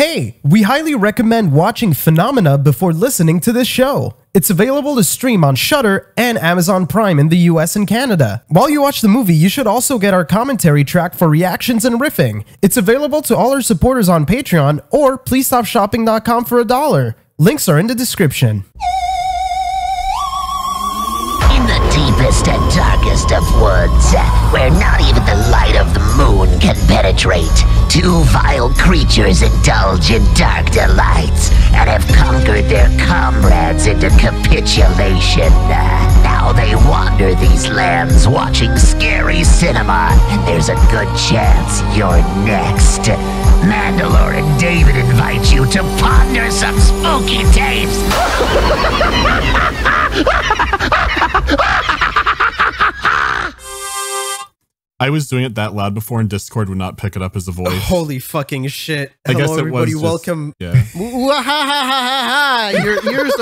Hey, we highly recommend watching Phenomena before listening to this show. It's available to stream on Shudder and Amazon Prime in the US and Canada. While you watch the movie, you should also get our commentary track for reactions and riffing. It's available to all our supporters on Patreon or pleasestopshopping.com for a dollar. Links are in the description. In the deepest and darkest of woods, where not even the light of the moon can penetrate, two vile creatures indulge in dark delights and have conquered their comrades into capitulation. Now they wander these lands watching scary cinema, and there's a good chance you're next. Mandalore and David invite you to ponder some spooky tapes. I was doing it that loud before, and Discord would not pick it up as a voice. Holy fucking shit. I Hello, guess it everybody. was just- Welcome. Yeah. Wahahahaha. Your ears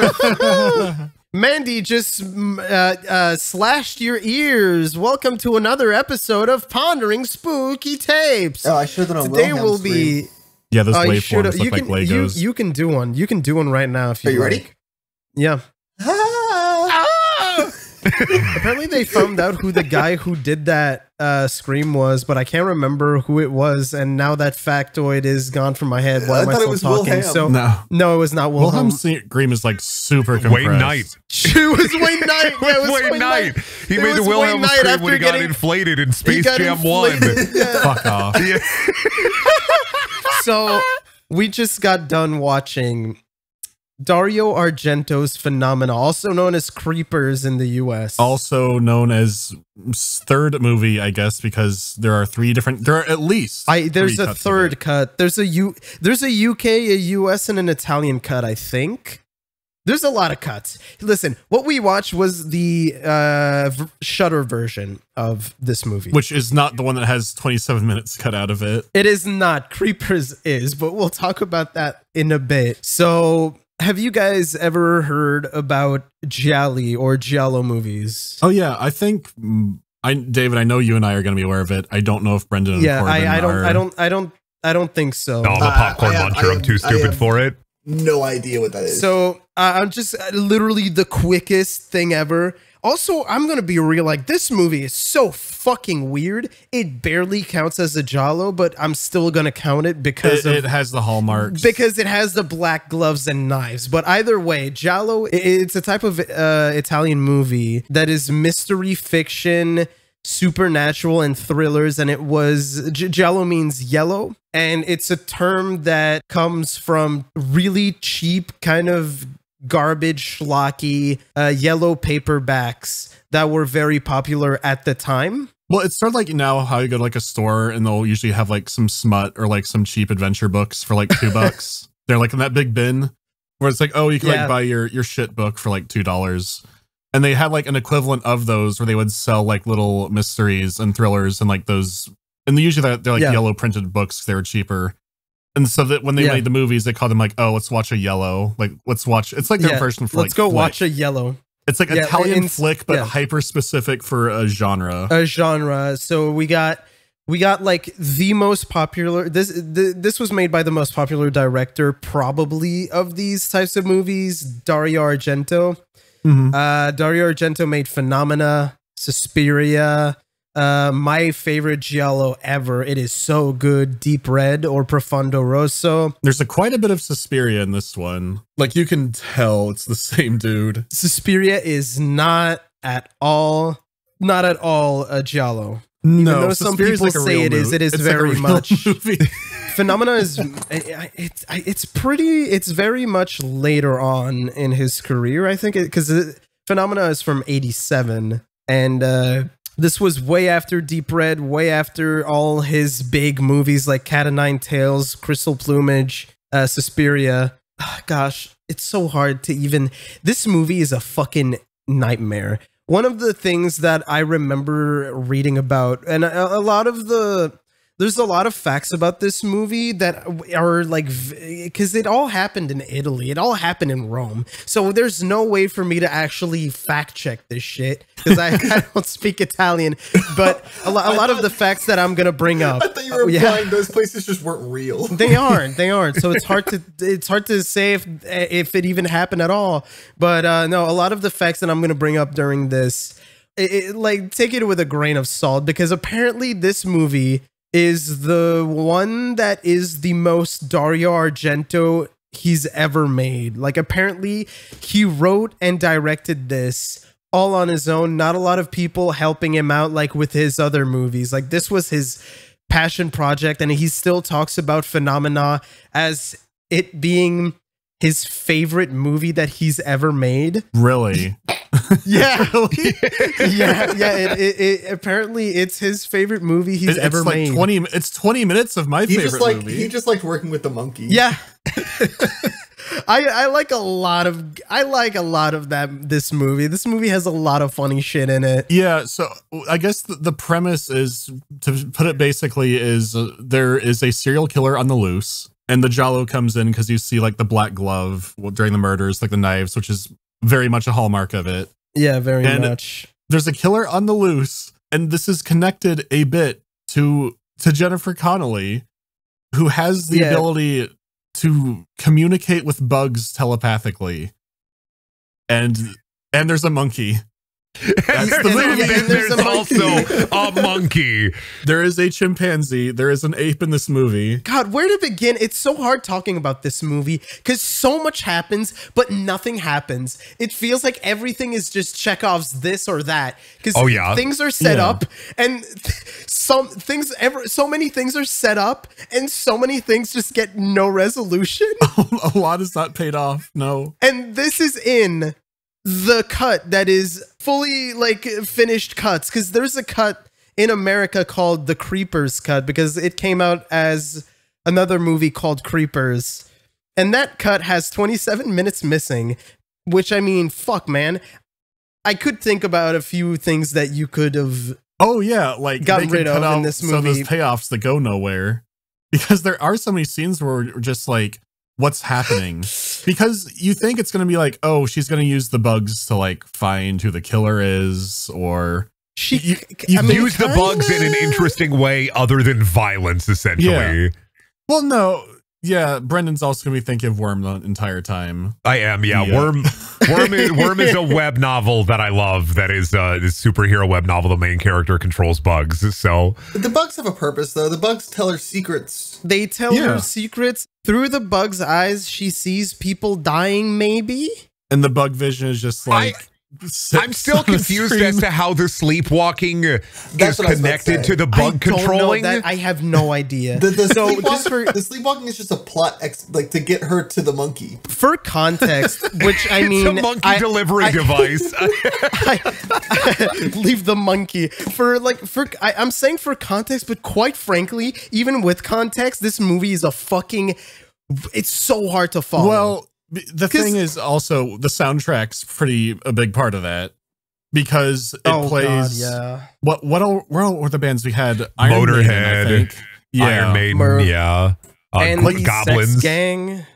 are. Mandy just mm, uh, uh, slashed your ears. Welcome to another episode of Pondering Spooky Tapes. Oh, I should have done a Today Wilhelm will be. scream. Yeah, those you waveforms look you like can, you, Legos. you can do one. You can do one right now if you Are you ready? Yeah. Apparently, they found out who the guy who did that uh, scream was, but I can't remember who it was. And now that factoid is gone from my head. Why I am I thought it still was talking? Wilhelm. So no. no, it was not Wilhelm. Wilhelm Scream is like super compressed. Wayne Knight. It was Wayne Knight. Yeah, it was Wayne Knight. He It made the was Wilhelm Wayne Knight scream after when he got getting- inflated in He Space got Jam 1. inflated. Yeah. Fuck off. Yeah. so we just got done watching Dario Argento's Phenomena, also known as Creepers in the U.S. Also known as third movie, I guess, because there are three different. There are at least. I there's a third cut. There's a U there's a UK, a US, and an Italian cut, I think. There's a lot of cuts. Listen, what we watched was the uh Shudder version of this movie. which is not the one that has 27 minutes cut out of it. it is not Creepers is, but we'll talk about that in a bit. So, have you guys ever heard about Gialli or Giallo movies? Oh yeah, I think mm, I David. I know you and I are going to be aware of it. I don't know if Brendan and yeah, Corbin I, I don't are- I don't I don't I don't think so. No, I'm a Uh, popcorn I am- muncher. I I'm too stupid for it. No idea what that is. So uh, I'm just uh, literally the quickest thing ever. Also, I'm gonna be real. Like this movie is so fucking weird. It barely counts as a Giallo, but I'm still gonna count it because It, of it has the hallmarks. because it has the black gloves and knives. But either way, Giallo, i- it's a type of uh, Italian movie that is mystery fiction, supernatural, and thrillers. And it was Gi- Giallo means yellow, and it's a term that comes from really cheap kind of garbage schlocky uh, yellow paperbacks that were very popular at the time. Well, it's sort of like now how you go to like a store and they'll usually have like some smut or like some cheap adventure books for like two bucks. They're like in that big bin where it's like, oh, you can Yeah. like buy your your shit book for like two dollars. And they had like an equivalent of those where they would sell like little mysteries and thrillers and like those. And they usually they're, they're like Yeah. yellow printed books. They were cheaper. And so that when they Yeah. made the movies, they called them like, oh, let's watch a yellow. Like let's watch. It's like their Yeah, version for Let's like go Flick. watch a yellow. It's like yeah, Italian in- flick, but hyper specific for a genre. a genre. So we got we got like the most popular. This th- this was made by the most popular director probably of these types of movies, Dario Argento. Mhm. Uh, Dario Argento made Phenomena, Suspiria. Uh, my favorite giallo ever. It is so good. Deep Red or Profondo Rosso. There's a quite a bit of Suspiria in this one. Like you can tell it's the same dude. Suspiria is not at all, not at all a giallo. No, though some people a say it is, it is, it is very real much- Phenomena is it's it's pretty it's very much later on in his career I think because Phenomena is from 87 and uh this was way after Deep Red way after all his big movies like Cat o' Nine Tails Crystal Plumage uh Suspiria. Ah, gosh it's so hard to even this movie is a fucking nightmare. One of the things that I remember reading about and a, a lot of the there's a lot of facts about this movie that are like because it all happened in Italy, it all happened in Rome. So there's no way for me to actually fact check this shit because I, I don't speak Italian. But a, lo- a lot of the facts that I'm gonna bring up, I thought you were yeah. implying those places just weren't real. they aren't they aren't so it's hard to it's hard to say if if it even happened at all but uh no a lot of the facts that i'm going to bring up during this it, it- like take it with a grain of salt because apparently this movie is the one that is the most dario argento he's ever made. Like apparently he wrote and directed this all on his own not a lot of people helping him out like with his other movies. Like this was his passion project and he still talks about phenomena as it being his favorite movie that he's ever made. Really? yeah yeah yeah it, it, it apparently it's his favorite movie he's It- ever it's like made 20 it's 20 minutes of my He favorite just like movie. he just liked working with the monkey. yeah I, I like a lot of I like a lot of that this movie. This movie has a lot of funny shit in it. Yeah, so I guess the, the premise is to put it basically is uh, there is a serial killer on the loose, and the Giallo comes in because you see like the black glove during the murders, like the knives, which is very much a hallmark of it. Yeah, very And- much. There's a killer on the loose, and this is connected a bit to to Jennifer Connelly, who has the Yeah. ability to communicate with bugs telepathically, and and there's a monkey. That's the movie. and there's there's a also a monkey. There is a chimpanzee. There is an ape in this movie. God, where to begin? It's so hard talking about this movie because so much happens, but nothing happens. It feels like everything is just Chekhov's this or that. Because Oh, yeah. things are set Yeah. up, and some things ever so many things are set up, and so many things just get no resolution. a lot is not paid off. No. and this is in the cut that is fully like finished cuts because there's a cut in America called the Creepers cut because it came out as another movie called Creepers. And that cut has 27 minutes missing, which I mean, fuck, man. I could think about a few things that you could have. Oh yeah, like got rid of in this movie. So those payoffs that go nowhere because there are so many scenes where we're just like, what's happening? because you think it's going to be like, oh, she's going to use the bugs to like find who the killer is, or She You- I mean, Use the bugs in an interesting way other than violence, essentially. well, no, yeah. Brendan's also going to be thinking of Worm the entire time. I am, yeah. Yeah. Worm Worm is, Worm is a web novel that I love that is uh superhero web novel. The main character controls bugs. So The bugs have a purpose though. The bugs tell her secrets. They tell Yeah. her secrets through the bug's eyes. She sees people dying, maybe. And the bug vision is just like. Sits I'm still confused screen. as to how the sleepwalking That's is what I was about to connected to the bug don't controlling. That. I have no idea. The, the, so just for the sleepwalking is just a plot, ex- like to get her to the monkey. for context, which I it's mean, a monkey I- delivery I- device. I- leave the monkey for like for I, I'm saying for context, but quite frankly, even with context, this movie is a fucking. It's so hard to follow. Well, b- the 'Cause- thing is also the soundtrack's pretty a big part of that because it oh plays god, yeah. what what all what all were the bands we had Iron Maiden, I Motorhead, think. yeah Iron Maiden, Mer- yeah. Uh, and like goblins. Sex gang.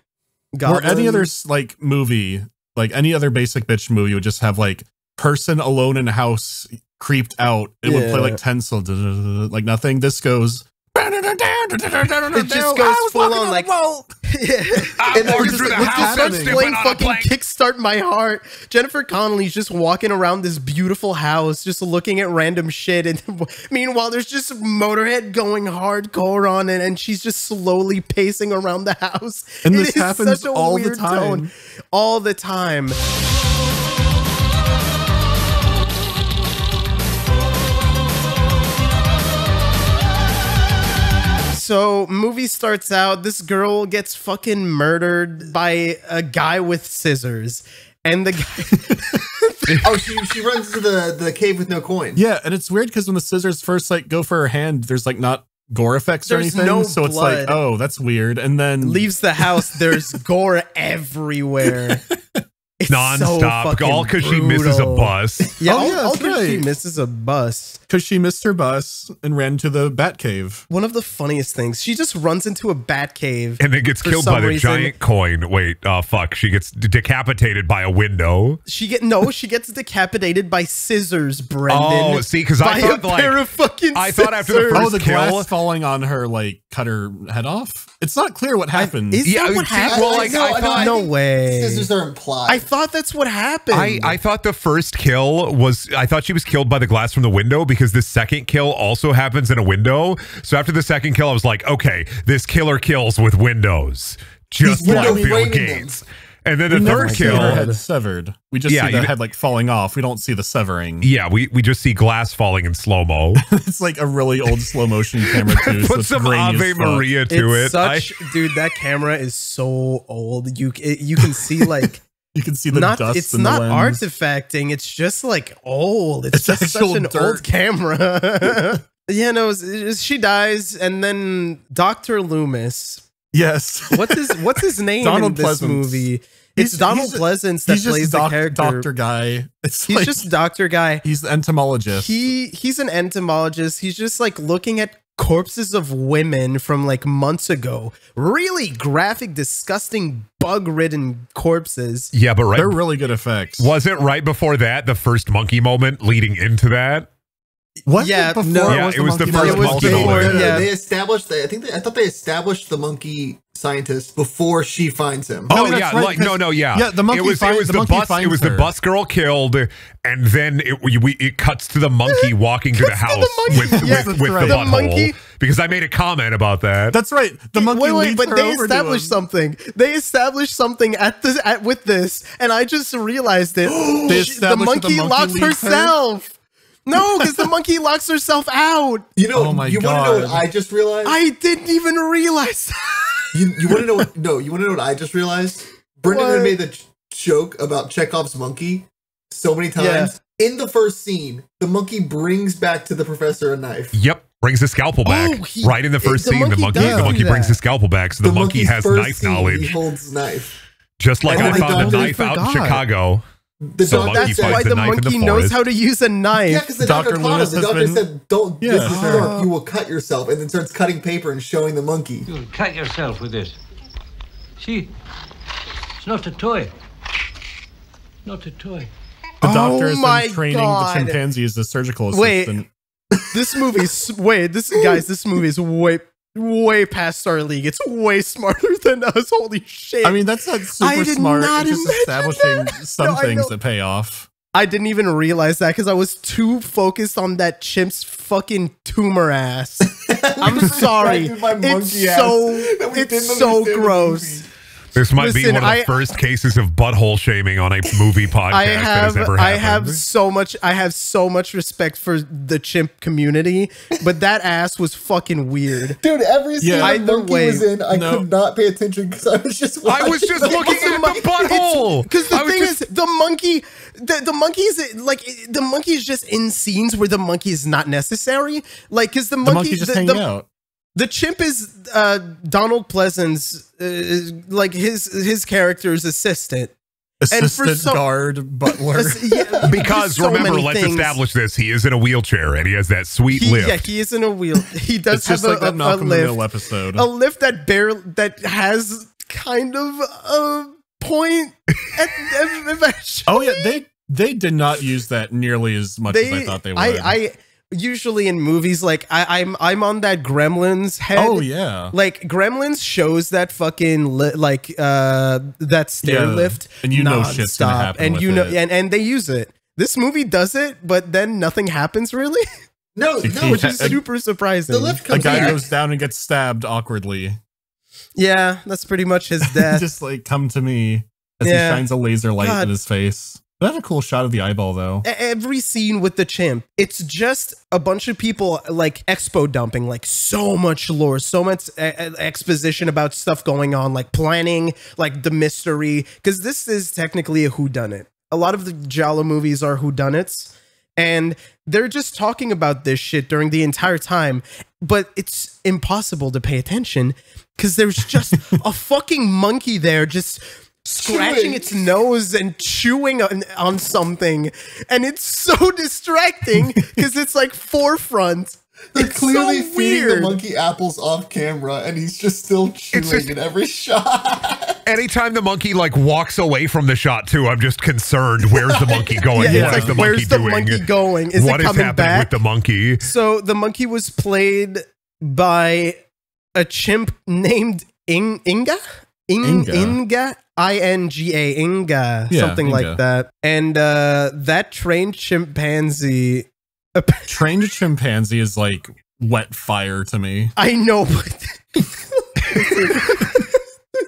or any other like movie like any other basic bitch movie would just have like person alone in a house creeped out it would play like tinsel like nothing this goes It just goes full on like I'm And then walking just through the like, house It starts and playing stepping on a fucking plank. kickstart my heart. Jennifer Connelly's just walking around this beautiful house, just looking at random shit, and meanwhile there's just Motorhead going hardcore on it, and she's just slowly pacing around the house. And It this is happens such a all the weird time. all the time. So movie starts out. This girl gets fucking murdered by a guy with scissors, and the guy. Oh, she she runs to the the cave with no coin. yeah and it's weird because when the scissors first like go for her hand there's like not gore effects or anything no so it's like oh that's weird and then leaves the house. There's gore everywhere. It's so nonstop, fucking all because she misses a bus. Yeah, Oh, all, yeah, all that's 'cause she misses a bus. Because she missed her bus and ran to the Bat Cave. One of the funniest things. She just runs into a bat cave. And then gets killed by the reason- giant coin. Wait, uh, fuck. She gets d- decapitated by a window. She get no, she gets decapitated by scissors, Brendan. Oh, see, 'cause I thought, a like- pair of fucking I thought after the scissors. first Oh, the kill- glass falling on her like cut her head off. It's not clear what happened. Is Yeah, that what see, happened? well, like, I thought- no think way. Scissors are implied. I thought that's what happened. I, I thought the first kill was I thought she was killed by the glass from the window because the second kill also happens in a window. So after the second kill, I was like, okay, this killer kills with windows, just He's like window Bill framing Gates. And then the we third kill, head severed. We just Yeah, see the you- head like falling off. We don't see the severing. yeah, we we just see glass falling in slow mo. it's like a really old slow motion camera too. so Put it's some grainy Ave. Maria to it's it. I- such, dude. That camera is so old. You it, you can see like You can see the not. dust. It's not artifacting. It's just like old. It's, It's just such an dirt. old camera. yeah, no. it's- it's- she dies, and then Doctor Loomis. Yes. What's his What's his name Donald in this Pleasence. movie? He's- It's Donald he's- Pleasence that plays just the character. doctor guy. It's He's like, just doctor guy. he's the entomologist. He he's an entomologist. He's just like looking at corpses of women from like months ago. Really graphic, disgusting, bug-ridden corpses. yeah, but right They're really good effects. was it right before that the first monkey moment leading into that? Was Yeah, it before? no. Yeah, it was the first moment? It was monkey before, moment. No, no, yeah. They established. I think. They, I thought they established the monkey scientist before she finds him. Oh, that's yeah, right, like no, no, yeah, yeah, the monkey It was find- it was the the, monkey bus. It finds was the bus girl killed, and then it we, we it cuts to the monkey walking to the house monkey. with Yeah, with, with right. the The monkey- Because I made a comment about that. That's right. The monkey wait, wait, leads but her they over to established him. something. They established something at this at with this, and I just realized it. They She- the that monkey, the monkey locks herself. her? Herself. No, because the monkey locks herself out. You know. Oh my you want to know what I just realized? I didn't even realize. that. you you want to know what? No, you want to know what I just realized? Brendan What? had made the joke about Chekhov's monkey so many times. In the first scene, the monkey brings back to the professor a knife. Yep, brings the scalpel back Oh, he- right in the first the scene. The monkey monkey, the monkey brings the scalpel back, so the, monkey has knife scene, He knowledge. holds knife. Just like Oh I found a God, I knife out in. Chicago. The So doc- That's why the the knife in the monkey knows how to use a knife. Yeah, because the Dr. doctor taught him. The doctor been- said, "Don't. Yeah, this is sure. dark. You will cut yourself," and then starts cutting paper and showing the monkey. You'll cut yourself with this. See? It's not a toy. Not a toy. The Oh doctor has my training God. the chimpanzee as a surgical Wait. assistant. this movie's wait, this guys, this movie is way way past our league. It's way smarter than us. Holy shit. I mean, that's not super smart. not It's just establishing that. some No, things that pay off. I didn't even realize that because I was too focused on that chimp's fucking tumor ass. I'm sorry. It's ass so it's so gross. Movie. This might be one of the I- first cases of butthole shaming on a movie podcast I that have has ever I have so much I have so much respect for the chimp community, but that ass was fucking weird. Dude, every scene Yeah. the Either monkey way, was in, I no. could not pay attention because I was just. I was just the- looking at the butthole. Because the I thing just- is, the monkey, the, the monkey is like the monkey is just in scenes where the monkey is not necessary. Like, because the The monkey, monkey just the, hanging the- out. The chimp is uh, Donald Pleasence, uh, like his his character's assistant. and Assistant some- guard, butler. Yeah, because so remember, let's things. establish this: he is in a wheelchair and he has that sweet He, lift. yeah, he is in a wheel. He does it's just have like a, that a, a Malcolm in the lift, Middle episode. a lift that bare that has kind of a point. At, at, eventually. oh yeah, they they did not use that nearly as much as I thought they would. I, I usually in movies like I, I'm I'm on that Gremlins head. oh yeah. Like Gremlins shows that fucking li- like uh that stair Yeah, lift and you know shit's gonna happen and you know it. and and they use it. This movie does it, but then nothing happens really, No, no, which is super surprising. the lift a guy back. goes down and gets stabbed awkwardly. yeah, that's pretty much his death. Just like come to me as Yeah. he shines a laser light God. in his face. That had a cool shot of the eyeball though. Every scene with the chimp it's just a bunch of people like expo dumping like so much lore so much exposition about stuff going on like planning like the mystery because this is technically a whodunit a lot of the Giallo movies are whodunits and they're just talking about this shit during the entire time but it's impossible to pay attention because there's just a fucking monkey there just scratching Chewing. its nose and chewing on, on something, and it's so distracting because it's like forefront. They're It's clearly so feeding the monkey apples off camera, and he's just still chewing just- in every shot. Anytime the monkey like walks away from the shot too, I'm just concerned. Where's the monkey going? Yeah, What it's is like, the where's monkey the doing? monkey going? Is What it is coming happening back? with the monkey? So the monkey was played by a chimp named In- Inga? In- Inga. Inga? I N G A, Inga, Yeah, something Inga. like that. And uh, that trained chimpanzee, Trained chimpanzee is like wet fire to me. I know, but.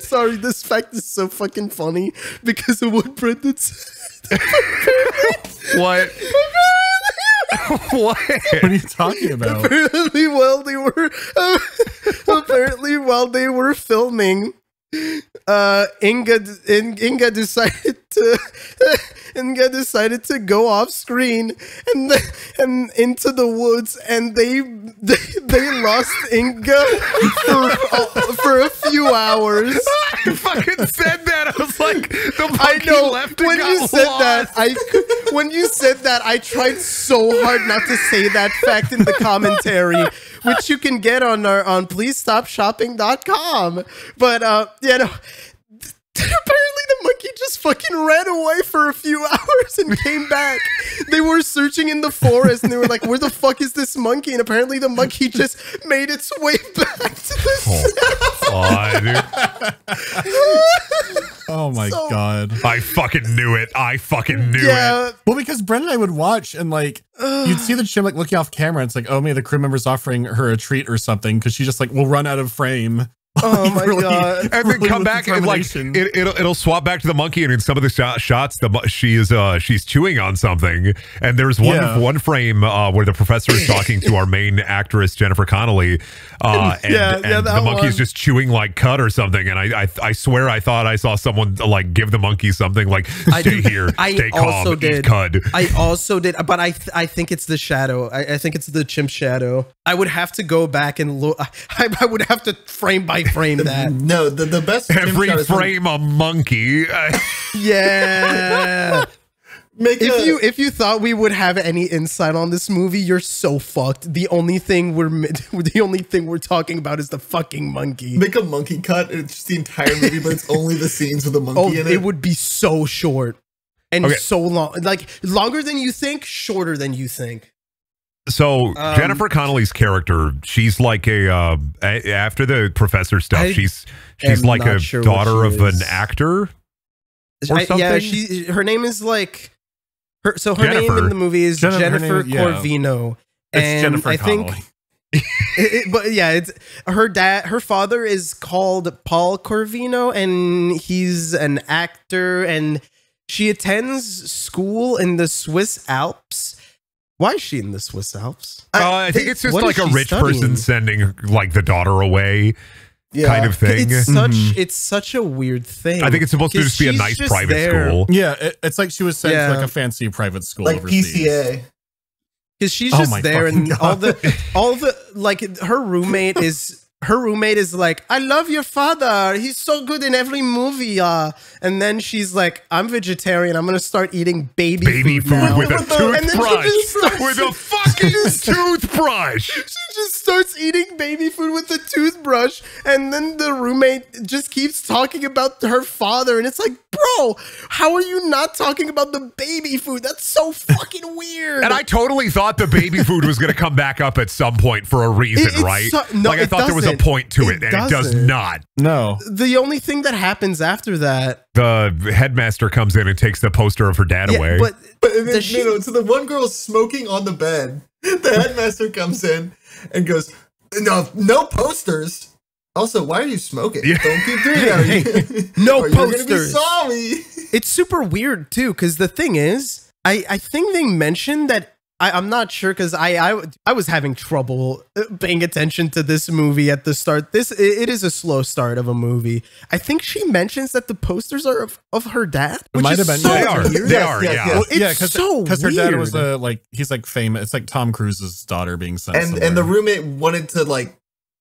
Sorry, this fact is so fucking funny because of what Brendan said. What? what? What are you talking about? apparently while they were apparently while they were filming uh inga In- inga decided to inga decided to go off screen and the, and into the woods and they they, they lost inga for, uh, for a few hours I fucking said that. I was like, the I know. when you said lost. that, I when you said that, I tried so hard not to say that fact in the commentary, which you can get on our on pleasestopshopping.com. But uh, you know. Apparently, the monkey just fucking ran away for a few hours and came back. They were searching in the forest and they were like, "Where the fuck is this monkey?" And apparently, the monkey just made its way back to the. Oh, dude. Oh my So- god. I fucking knew it. I fucking knew it. yeah, Well, because Brendan and I would watch and like you'd see the chimp like looking off camera. And it's like, oh, maybe the crew member's offering her a treat or something because she just like will run out of frame. Oh my Really- god. and then really come back and like it, it'll it'll swap back to the monkey and in some of the shot, shots the she is uh she's chewing on something and there's one Yeah. one frame uh where the professor is talking to our main actress Jennifer Connelly uh and, Yeah, yeah, and that the monkey's one. just chewing like cut or something and I I, I swear I thought I saw someone like give the monkey something like I stay do- here I stay calm also eat did. cud I also did, but I th- I think it's the shadow. I, I think it's the chimp shadow. I would have to go back and look. I, I would have to frame by frame that. No, the, the best every shot is when- frame a monkey Yeah. Make if a- you if you thought we would have any insight on this movie, you're so fucked. The only thing we're the only thing we're talking about is the fucking monkey. make a monkey cut. It's just the entire movie, but it's only the scenes with the monkey Oh, in it it. would be so short and Okay. so long. Like longer than you think, shorter than you think. So Um, Jennifer Connelly's character, she's like a uh, after the professor stuff. I she's she's like a sure daughter of is. an actor. Or I- yeah, she her name is like her. So her name in the movie is Jennifer- Jennifer name- yeah. Corvino. It's and Jennifer I think, it- it- but yeah, it's her dad. Her father is called Paul Corvino, and he's an actor. And she attends school in the Swiss Alps. Why is she in the Swiss Alps? Uh, I think it's just like a rich studying? person sending like the daughter away. kind of thing. It's such Mhm. it's such a weird thing. I think it's supposed to just be a nice private there. school. Yeah, it, it's like she was sent Yeah. to like a fancy private school like overseas. PCA. because she's Oh just my there fucking and all the all the like her roommate is her roommate is like i love your father he's so good in every movie uh and then she's like i'm vegetarian i'm gonna start eating baby, Baby food, food now." with a And then she toothbrush. starts- With a fucking toothbrush. she just starts eating baby food with a toothbrush and then the roommate just keeps talking about her father and it's like bro how are you not talking about the baby food that's so fucking weird And I totally thought the baby food was going to come back up at some point for a reason, It- right? so- no, like I thought there was a doesn't. point to It it, and it does doesn't. No. the only thing that happens after that The headmaster comes in and takes the poster of her dad yeah, away. but But then, Does she- no, no, so the one girl's smoking on the bed. The headmaster comes in and goes, "No, no posters." Also, why are you smoking? Yeah. Don't keep doing that. No Or You're be posters. sorry. it's super weird too because the thing is i i think they mentioned that I, I'm not sure because I, I I was having trouble uh, paying attention to this movie at the start. This it, it is a slow start of a movie. I think she mentions that the posters are of, of her dad, which might is have been- so they are. weird. They Yes, are. yes, yeah. yes. Well, it's yeah, because so her dad was a like he's like famous. It's like Tom Cruise's daughter being sent. And somewhere. and the roommate wanted to like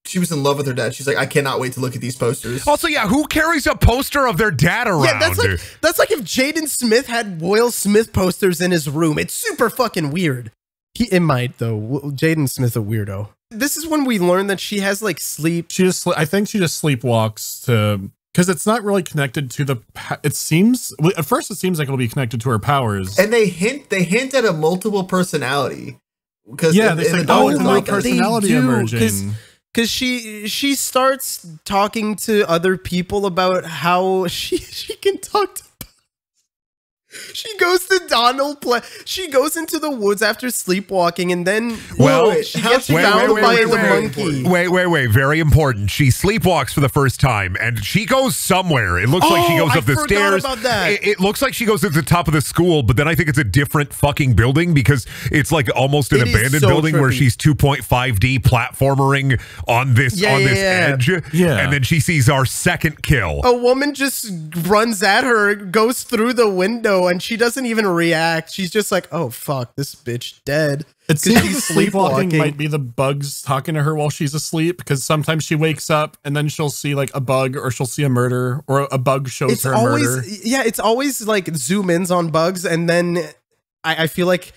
she was in love with her dad. She's like, I cannot wait to look at these posters. Also, yeah, who carries a poster of their dad around? Yeah, that's like that's like if Jaden Smith had Will Smith posters in his room. It's super fucking weird. He it might though. Jaden Smith a weirdo. This is when we learn that she has like sleep. She just, I think she just sleepwalks to, because it's not really connected to the. It seems at first it seems like it'll be connected to her powers. And they hint they hint at a multiple personality. Because yeah, in- they in say, the "Oh, dog it's and a my new dog- God, they personality do, emerging." 'Cause- Cause she she starts talking to other people about how she she can talk to she goes to Donald play she goes into the woods after sleepwalking and then Well, wait, she gets wait, found wait, by wait, the monkey. Wait, wait, wait. Very important. She sleepwalks for the first time and she goes somewhere. It looks like she Oh, goes I up the stairs. about that. It, it looks like she goes to the top of the school, but then I think it's a different fucking building because it's like almost an It is abandoned so building where she's 2.5D platformering on this Yeah, on yeah, this yeah. edge. Yeah. And then she sees our second kill. a woman just runs at her, goes through the window, and she doesn't even react. She's just like, "Oh fuck, this bitch dead." It seems she's sleepwalking sleepwalking. might be the bugs talking to her while she's asleep because sometimes she wakes up and then she'll see like a bug or she'll see a murder or a bug shows It's her always murder. yeah, it's always like zoom ins on bugs, and then I, I feel like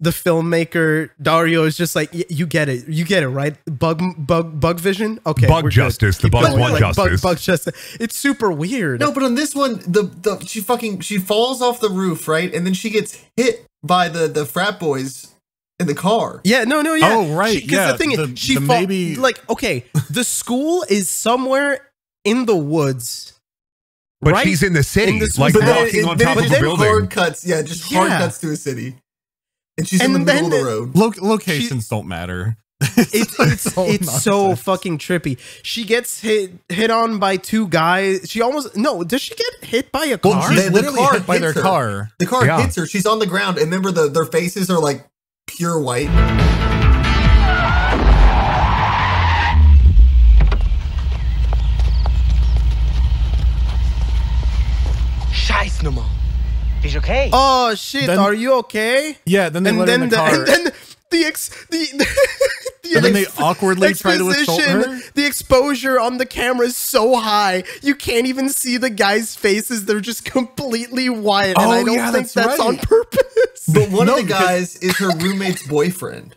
the filmmaker Dario is just like, "You get it, you get it, right? Bug, bug, bug vision. Okay, Bug justice. The Keep bugs want Like, justice. Bug, justice. It's super weird. No, but on this one, the, the she fucking she falls off the roof, right? And then she gets hit by the the frat boys in the car. Yeah, no, no, yeah. Oh, right, Because yeah, the thing the- is, she the fall, maybe- like okay, the school is somewhere in the woods. but right? she's in the city, In this- like but then- walking on top of a building. Hard cuts, yeah, just hard Yeah. cuts to a city, and she's in the middle of then- the road. Lo- locations don't matter. It's it's all it's so fucking trippy. She gets hit hit on by two guys. She almost no. Does she get hit by a Well, car? she's The- the literally car hit by their her. car. The car Yeah. hits her. She's on the ground, and remember the their faces are like pure white. Scheiß Nummer. Bist du okay? oh shit! Then- are you okay? Yeah, then they and let her then in the, the, car. and then the ex the. the And then they awkwardly try to assault her? The exposure on the camera is so high, you can't even see the guys' faces. They're just completely white, and Oh, I don't yeah, think that's that's, on purpose. But one No, of the guys is her roommate's boyfriend.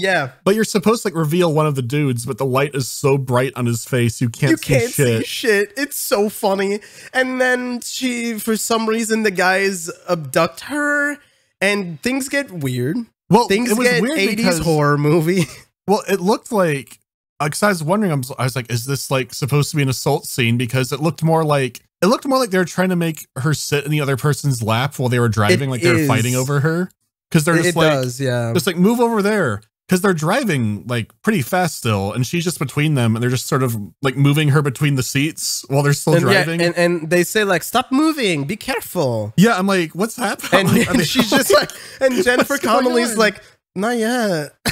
Yeah, but you're supposed to like reveal one of the dudes, but the light is so bright on his face you can't, you see can't shit. see shit. It's so funny. And then she, for some reason, the guys abduct her, and things get weird. well, Things it was get weird 80s because horror movie. Well, it looked like because I was wondering, I was, I was like, is this like supposed to be an assault scene? Because it looked more like it looked more like they were trying to make her sit in the other person's lap while they were driving, It like they were fighting over her. Because they're it just like, does, yeah. just like move over there. Because they're driving like pretty fast still, and she's just between them, and they're just sort of like moving her between the seats while they're still and, yeah, driving. and, and they say like, "Stop moving, be careful." yeah, I'm like, what's happening? And, Like, and they- she's just like, and Jennifer Connelly's like, "Not yet."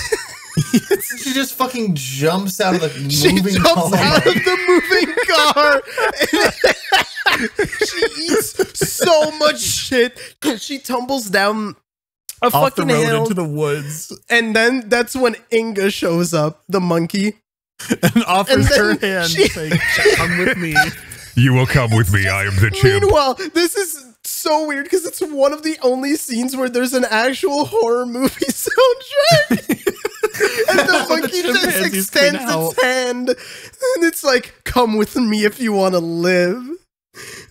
She just fucking jumps out of the She moving jumps car. out of the moving car. she eats so much shit. She tumbles down a off the fucking road hill, into the woods and then that's when Inga shows up, the monkey. and offers then her hand, she- saying, "Come with me." You will come with me. I am the chimp. Meanwhile, this is so weird because it's one of the only scenes where there's an actual horror movie soundtrack. and the monkey just extends its hand and it's like, come with me if you want to live.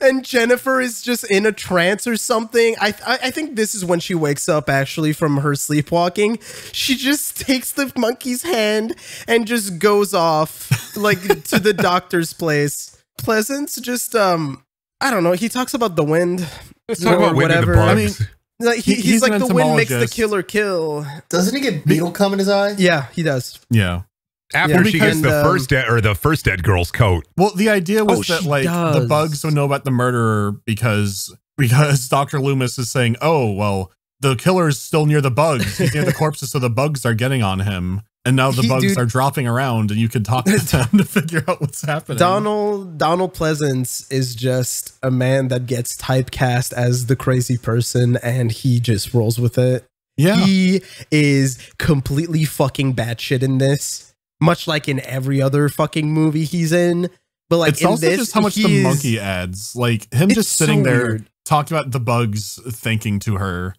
And Jennifer is just in a trance or something. I, I I think this is when she wakes up actually from her sleepwalking. She just takes the monkey's hand and just goes off like to the doctor's place. Pleasence just um I don't know. He talks about the wind. Let's talk or about wind and the whatever. bugs. I mean, Like he, He- he's, he's like the wind makes the killer kill. Doesn't he get beetle cum in his eye? Yeah, he does. Yeah. After Yeah, she gets the um, first dead or the first dead girl's coat. Well, the idea was Oh, that she like the does. bugs would know about the murderer because because Dr. Loomis is saying, "Oh, well, the killer's still near the bugs. He's near the corpses, so the bugs are getting on him." And now the He- bugs dude- are dropping around, and you can talk to them to figure out what's happening. Donald Donald Pleasence is just a man that gets typecast as the crazy person and he just rolls with it. yeah, He is completely fucking batshit in this. Much like in every other fucking movie he's in. But like it's in also this, just how much the monkey adds. Like him just sitting so there weird. talking about the bugs thinking to her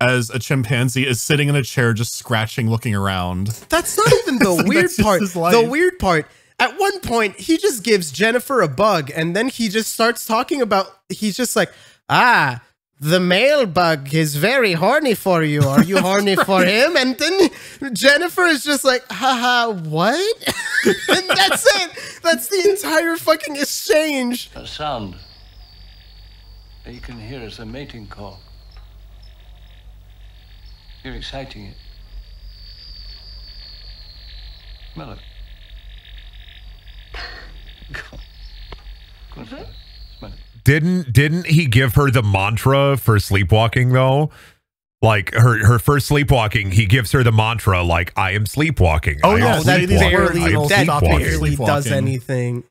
as a chimpanzee is sitting in a chair just scratching, looking around. That's not even the Like, weird part. The weird part. At one point, he just gives Jennifer a bug, and then he just starts talking about. He's just like, ah. The male bug is very horny for you. Are you horny for him? And then Jennifer is just like, haha, what? and that's it. That's the entire fucking exchange. A sound that you can hear is a mating call. You're exciting it. Smell it. Go on. Go mm-hmm on, smell it. Smell it. Didn't didn't he give her the mantra for sleepwalking though? Like her her first sleepwalking, he gives her the mantra like I am sleepwalking. Oh, I am yeah, Oh, that Ladies sleepwalking. barely, I am that sleepwalking." barely does anything.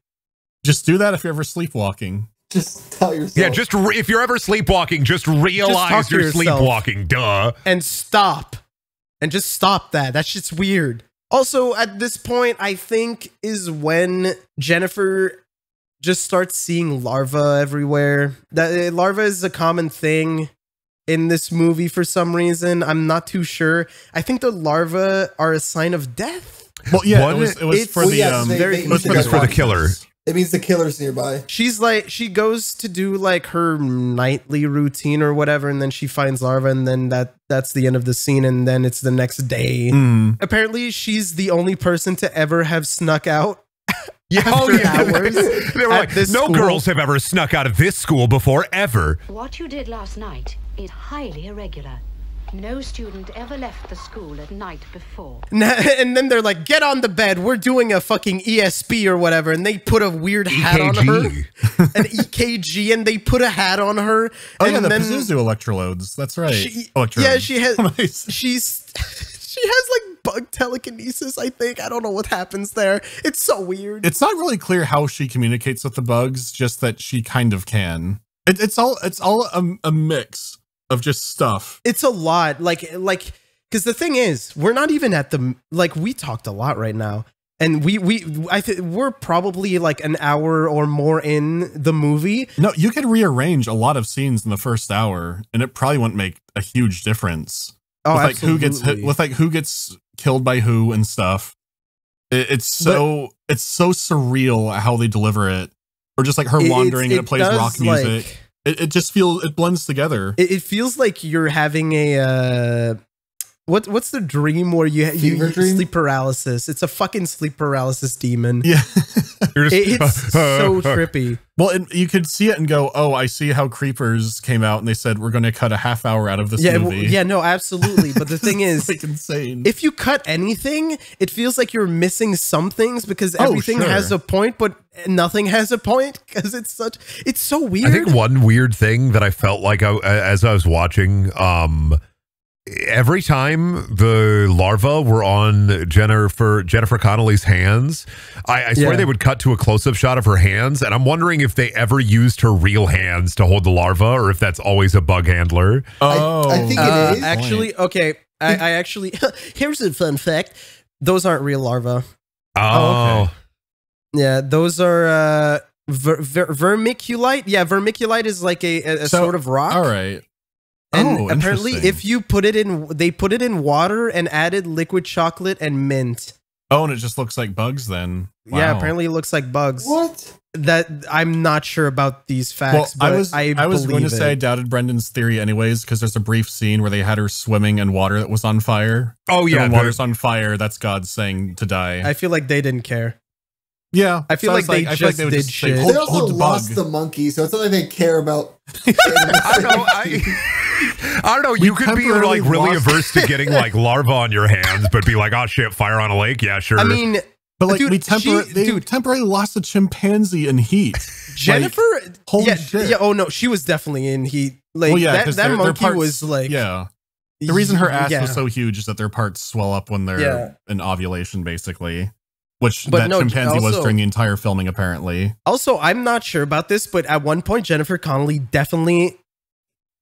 Just do that if you're ever sleepwalking. Just tell yourself. Yeah, just re- if you're ever sleepwalking, just realize talk to you're sleepwalking. Duh. and stop and just stop that that's just weird also at this point i think is when jennifer just start seeing larva everywhere that uh, larva is a common thing in this movie for some reason i'm not too sure i think the larva are a sign of death Well, yeah, What? it was, it was It's- for Well, the yes, um, they- they it was for the, for the killer. It means the killer's nearby. she's like she goes to do like her nightly routine or whatever and then she finds larva and then that that's the end of the scene and then it's the next day Mm. apparently she's the only person to ever have snuck out Yeah, After hours they were like, this no school." girls have ever snuck out of this school before, ever. What you did last night is highly irregular. No student ever left the school at night before. and then they're like get on the bed we're doing a fucking esp or whatever and they put a weird hat on her an ekg and they put a hat on her Oh and yeah, the then Pazuzu electrodes. That's right. she, Electrodes. yeah she has she's she has like bug telekinesis i think i don't know what happens there it's so weird It's not really clear how she communicates with the bugs, just that she kind of can. It, it's all it's all a, a mix of just stuff. it's a lot like like because the thing is we're not even at the like we talked a lot right now and we we i think we're probably like an hour or more in the movie No, you could rearrange a lot of scenes in the first hour, and it probably wouldn't make a huge difference. Oh with like who gets hit, with like who gets killed by who and stuff. It, it's so it's so surreal how they deliver it, or just like her It- wandering and it plays rock music. like- it, it just feels it blends together. it, it feels like you're having a uh what what's the dream where you you, Fever you dream? sleep paralysis it's a fucking sleep paralysis demon yeah. You're it, it's so trippy Well, and you could see it and go, "Oh, I see how Creepers came out and they said we're going to cut a half hour out of this yeah w- movie." yeah no absolutely but the thing is like insane. if you cut anything, it feels like you're missing some things because Oh, everything sure. has a point, but nothing has a point because it's such it's so weird. I think one weird thing that I felt like I, as I was watching, um, every time the larva were on Jennifer for Jennifer Connelly's hands, I, I swear Yeah. they would cut to a close up shot of her hands, and I'm wondering if they ever used her real hands to hold the larva, or if that's always a bug handler. oh, I think it Uh, is. actually, okay, I, I actually here's a fun fact: those aren't real larvae. Oh, okay. Yeah, those are uh, ver- ver- vermiculite. Yeah, vermiculite is like a, a, a So, sort of rock. all right. And oh, apparently, if you put it in, they put it in water and added liquid chocolate and mint. oh, and it just looks like bugs, then Yeah, apparently it looks like bugs. What? That I'm not sure about these Well, facts, but I was I, I, was going to believe say I doubted Brendan's theory anyways because there's a brief scene where they had her swimming in water that was on fire. oh And yeah, when water's on fire. That's God saying to die. I feel like they didn't care. yeah, I feel So like they I feel just would did say, shit. hold, they also the lost bug. the monkey, so it's not like they care about. I know. I, I don't know. You could be like really averse to getting like larva on your hands, but be like, oh shit, fire on a lake. Yeah, sure. I mean, But like Dude, we tempor- she- they dude. temporarily lost a chimpanzee in heat. Jennifer. holy yeah, shit. yeah. Oh no, she was definitely in heat. Like well, yeah, that, 'cause that their- their monkey parts- was like. yeah. The reason her ass yeah. was so huge is that their parts swell up when they're Yeah. in ovulation, basically. Which But that no, chimpanzee was during the entire filming, apparently. Also, I'm not sure about this, but at one point, Jennifer Connelly definitely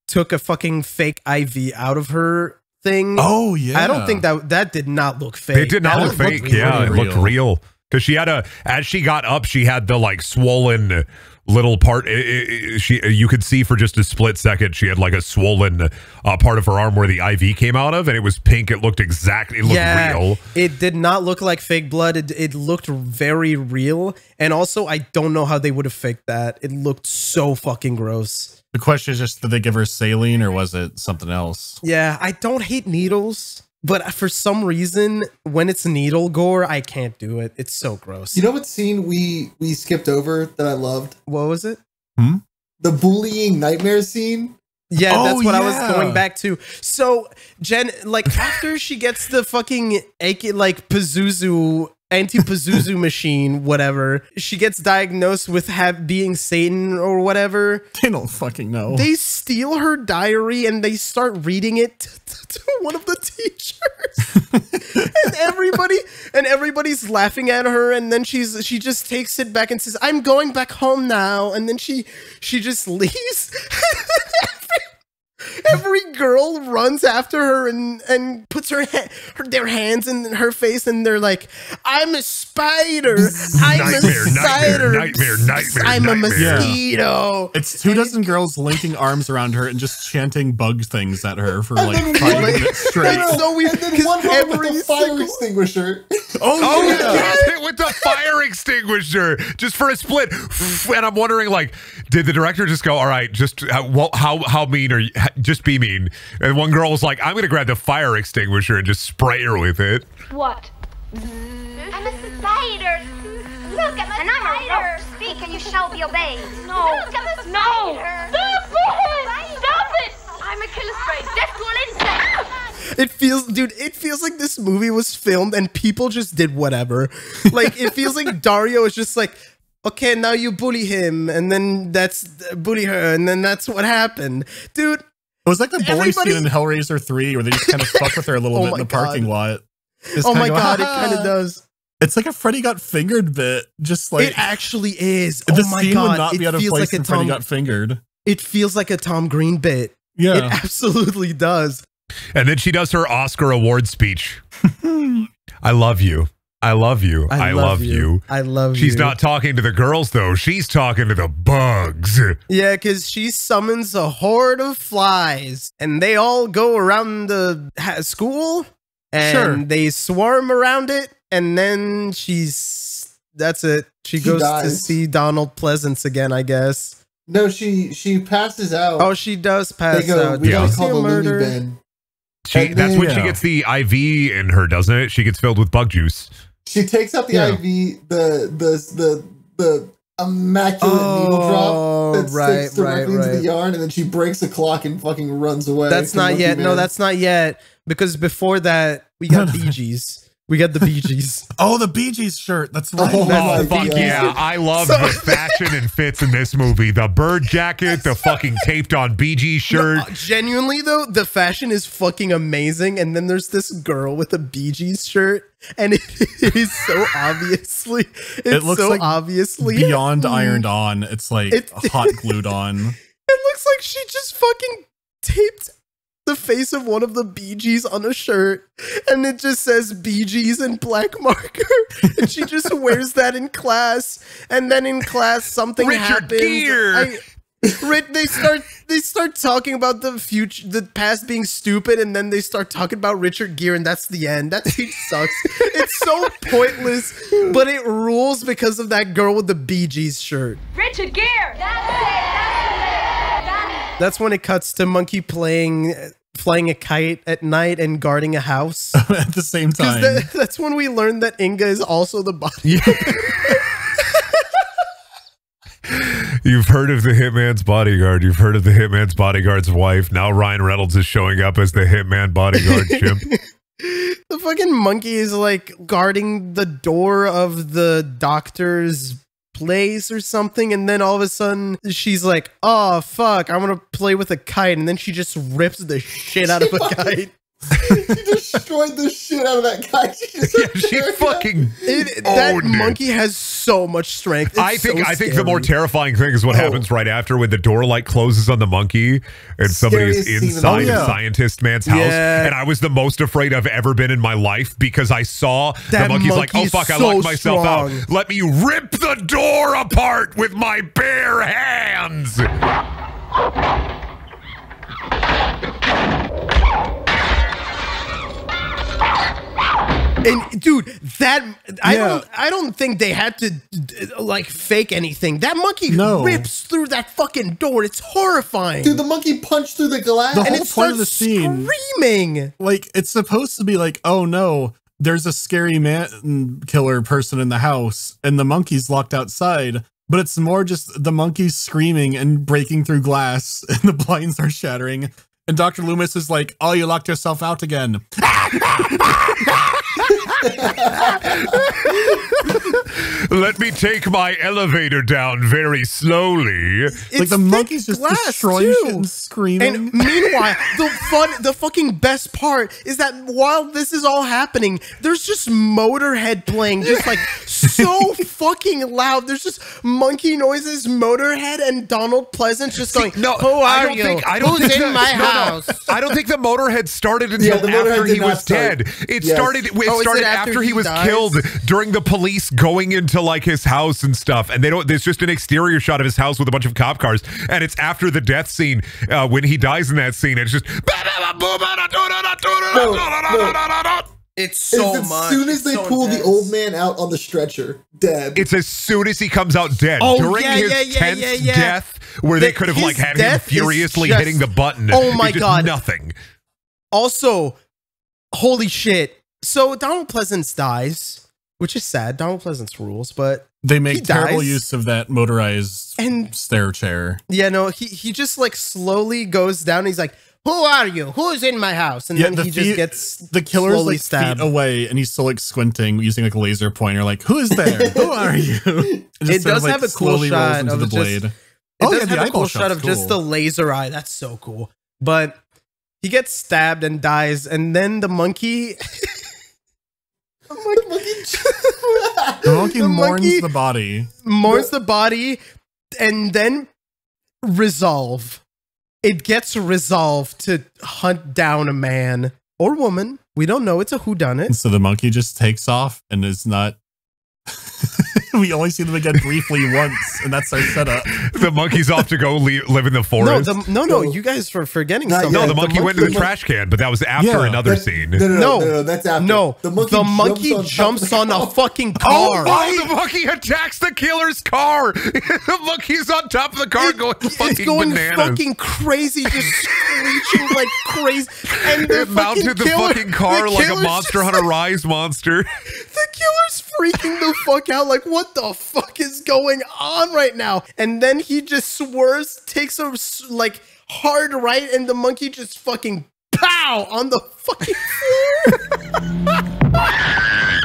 took a fucking fake IV out of her thing. Oh yeah. I don't think that that did not look fake. It did not That look fake. real. yeah, it real. looked real. Because she had a, as she got up, she had the like swollen little part. It, it- she, you could see for just a split second, she had like a swollen uh, part of her arm where the IV came out of, and it was pink. It looked exactly, it looked yeah, real. It did not look like fake blood. It, it looked very real. And also, I don't know how they would have faked that. It looked so fucking gross. The question is just did they give her saline or was it something else? Yeah, I don't hate needles, but for some reason, when it's needle gore, I can't do it. It's so gross. You know what scene we we skipped over that I loved? what was it? Hmm? The bullying nightmare scene. Yeah, Oh, that's what I was going back to. So Jen, like after she gets the fucking AK, like Pazuzu anti Pazuzu machine, whatever, she gets diagnosed with have being Satan or whatever. They don't fucking know. They steal her diary and they start reading it to, to one of the teachers, and everybody and everybody's laughing at her. And then she's she just takes it back and says, "I'm going back home now." And then she she just leaves. Every girl runs after her and and puts her, ha- her their hands in her face and they're like, "I'm a spider. I'm Nightmare, a spider. nightmare, nightmare, I'm a nightmare." mosquito." It's two dozen girls linking arms around her and just chanting bug things at her for like five one- minutes straight. It's so weird And then because one every with a fire single- extinguisher. Oh, oh yeah. gets hit with the fire extinguisher just for a split. And I'm wondering, like, did the director just go, "All right, just uh, well, how how mean are you? Ha- Just be mean." And one girl was like, "I'm going to grab the fire extinguisher and just spray her with it." What? I'm a spider. Look, I'm a and I'm a roach. Speak and you shall be obeyed. No. Look, I'm a spider. No. Stop it. Stop it. I'm a killer spray. Ah! Death to all. Ah! It feels, dude, it feels like this movie was filmed and people just did whatever. Like, it feels like Dario is just like, okay, now you bully him, and then that's bully her, and then that's what happened. Dude, It was like the bully Everybody- scene in Hellraiser 3 where they just kind of fuck with her a little Oh bit in my the parking God. lot. Just oh kinda my go, god, it kind of does. It's like a Freddy got fingered bit. Just like it actually is. the oh my scene god, would not it be out of feels place like a when Freddy got fingered. It feels like a Tom Green bit. Yeah, it absolutely does. And then she does her Oscar award speech. I love you. I love you. I, love, you. I love you. She's not talking to the girls though. She's talking to the bugs. Yeah, because she summons a horde of flies, and they all go around the ha- school, and Sure. they swarm around it, and then she's that's it. She, She goes to see Donald Pleasence again, I guess. No, she she passes out. Oh, she does pass they go. out. We Did you gotta call a the loony murder? bin. She that's then- when she gets the IV in her, doesn't it? She gets filled with bug juice. She takes out the Yeah. IV, the the the the immaculate needle Oh, drop that right, sticks directly right, into the yarn, and then she breaks the clock and fucking runs away. That's not Monkey yet. No, that's not yet. Because before that, we got Bee Gees. We got the Bee Gees. Oh, the Bee Gees shirt. That's right. Oh Oh, my fuck God. yeah. I love So- the fashion and fits in this movie. The bird jacket, the fucking taped on Bee Gees shirt. No, uh, genuinely though, the fashion is fucking amazing. And then there's this girl with a Bee Gees shirt, and it, it is so obviously, it's It looks so like obviously Beyond ironed on. It's like It- hot glued on. It looks like she just fucking taped the face of one of the Bee Gees on a shirt, and it just says Bee Gees in black marker, and she just wears that in class, and then in class something Richard happens. Gere. I- Ri- they start they start talking about the future, the past being stupid, and then they start talking about Richard Gere, and that's the end. That speech sucks. it's so pointless, but it rules because of that girl with the Bee Gees shirt. Richard Gere. That's it. That's it. That's when it cuts to Monkey playing, flying a kite at night and guarding a house. at the same time. that- that's when we learned that Inga is also the body. You've heard of the Hitman's bodyguard. You've heard of the Hitman's bodyguard's wife. Now Ryan Reynolds is showing up as the Hitman bodyguard chimp. The fucking monkey is like guarding the door of the doctor's place or something, and then all of a sudden she's like, "Oh fuck, I'm gonna play with a kite," and then she just rips the shit out of a kite. Destroyed the shit out of that guy. She, just Yeah, she fucking. It, oh, that owned it. monkey has so much strength. It's I think so I think the more terrifying thing is what Oh. happens right after when the door like closes on the monkey and somebody is Scariest scene in inside the- of Oh, yeah. scientist man's house. Yeah. And I was the most afraid I've ever been in my life because I saw That the monkey's like, oh monkey's fuck, I locked myself strong." out. Let me rip the door apart with my bare hands. And dude, that I Yeah. don't I don't think they had to like fake anything. That monkey No. rips through that fucking door. It's horrifying. Dude, the monkey punched through the glass. The and whole it point of the scene- screaming. like it's supposed to be like, oh no, there's a scary man killer person in the house, and the monkey's locked outside. But it's more just the monkey screaming and breaking through glass, and the blinds are shattering. And Dr. Loomis is like, "Oh, you locked yourself out again." Let me take my elevator down very slowly. like the monkey's just glass, destroying too. shit and screaming. And meanwhile, the fun, the fucking best part is that while this is all happening, there's just Motorhead playing, just like so fucking loud. There's just monkey noises, Motorhead, and Donald Pleasence just going. No, who are I don't you? think I don't Who's think in the- my no, no. house? I don't think the Motorhead started until Yeah, the Motorhead after he was start. dead. It Yes. started. It Oh, it started after after he he was dies? killed during the police going into like his house and stuff. And they don't. There's just an exterior shot of his house with a bunch of cop cars, and it's after the death scene uh, when he dies in that scene. It's just. It's so as much. As soon as they so pull the old man out on the stretcher, dead. It's as soon as he comes out dead Oh, during yeah, his yeah, yeah, tense yeah, yeah. death, where they could have like had him furiously just- hitting the button. Oh my God. nothing. Also, holy shit. So Donald Pleasence dies, which is sad. Donald Pleasence rules, but they he make terrible dies. use of that motorized And- stair chair. yeah, no, he he just like slowly goes down. He's like, "Who are you? Who's in my house?" And Yeah, then the he feet- just gets The killer's slowly like stabbed. feet away, and he's still like squinting using like a laser pointer. Like, who is there? Who are you? It, It does of, have a cool shot into of the it just- blade. It oh does yeah, the have a cool shot of shot's just the laser eye. That's so cool. But he gets stabbed and dies, and then the monkey. the monkey, The monkey the mourns monkey the body. mourns the body, and then resolve. It gets resolved to hunt down a man or woman. We don't know. It's a whodunit. And so the monkey just takes off and is not. we only see them again briefly once, and that's our setup. The monkey's off to go le- live in the No, forest. the, no, no, No. you guys are forgetting Not something. no, Yeah, the the monkey went to monkey- the trash can, but that was after Yeah. another That- scene. No, no, no, No. no, no, that's after. No, the monkey, jumps on, top a the fucking Oh, car. oh, the monkey attacks the killer's car. the monkey's on top of the car It- going fucking it's going bananas. fucking crazy, just screeching like crazy. And the it mounted fucking the killer- fucking car the like a Monster Hunter Rise monster. The killer's freaking the fuck out, like, what the fuck is going on right now? And then he just swerves, takes a like hard right, and the monkey just fucking pow on the fucking.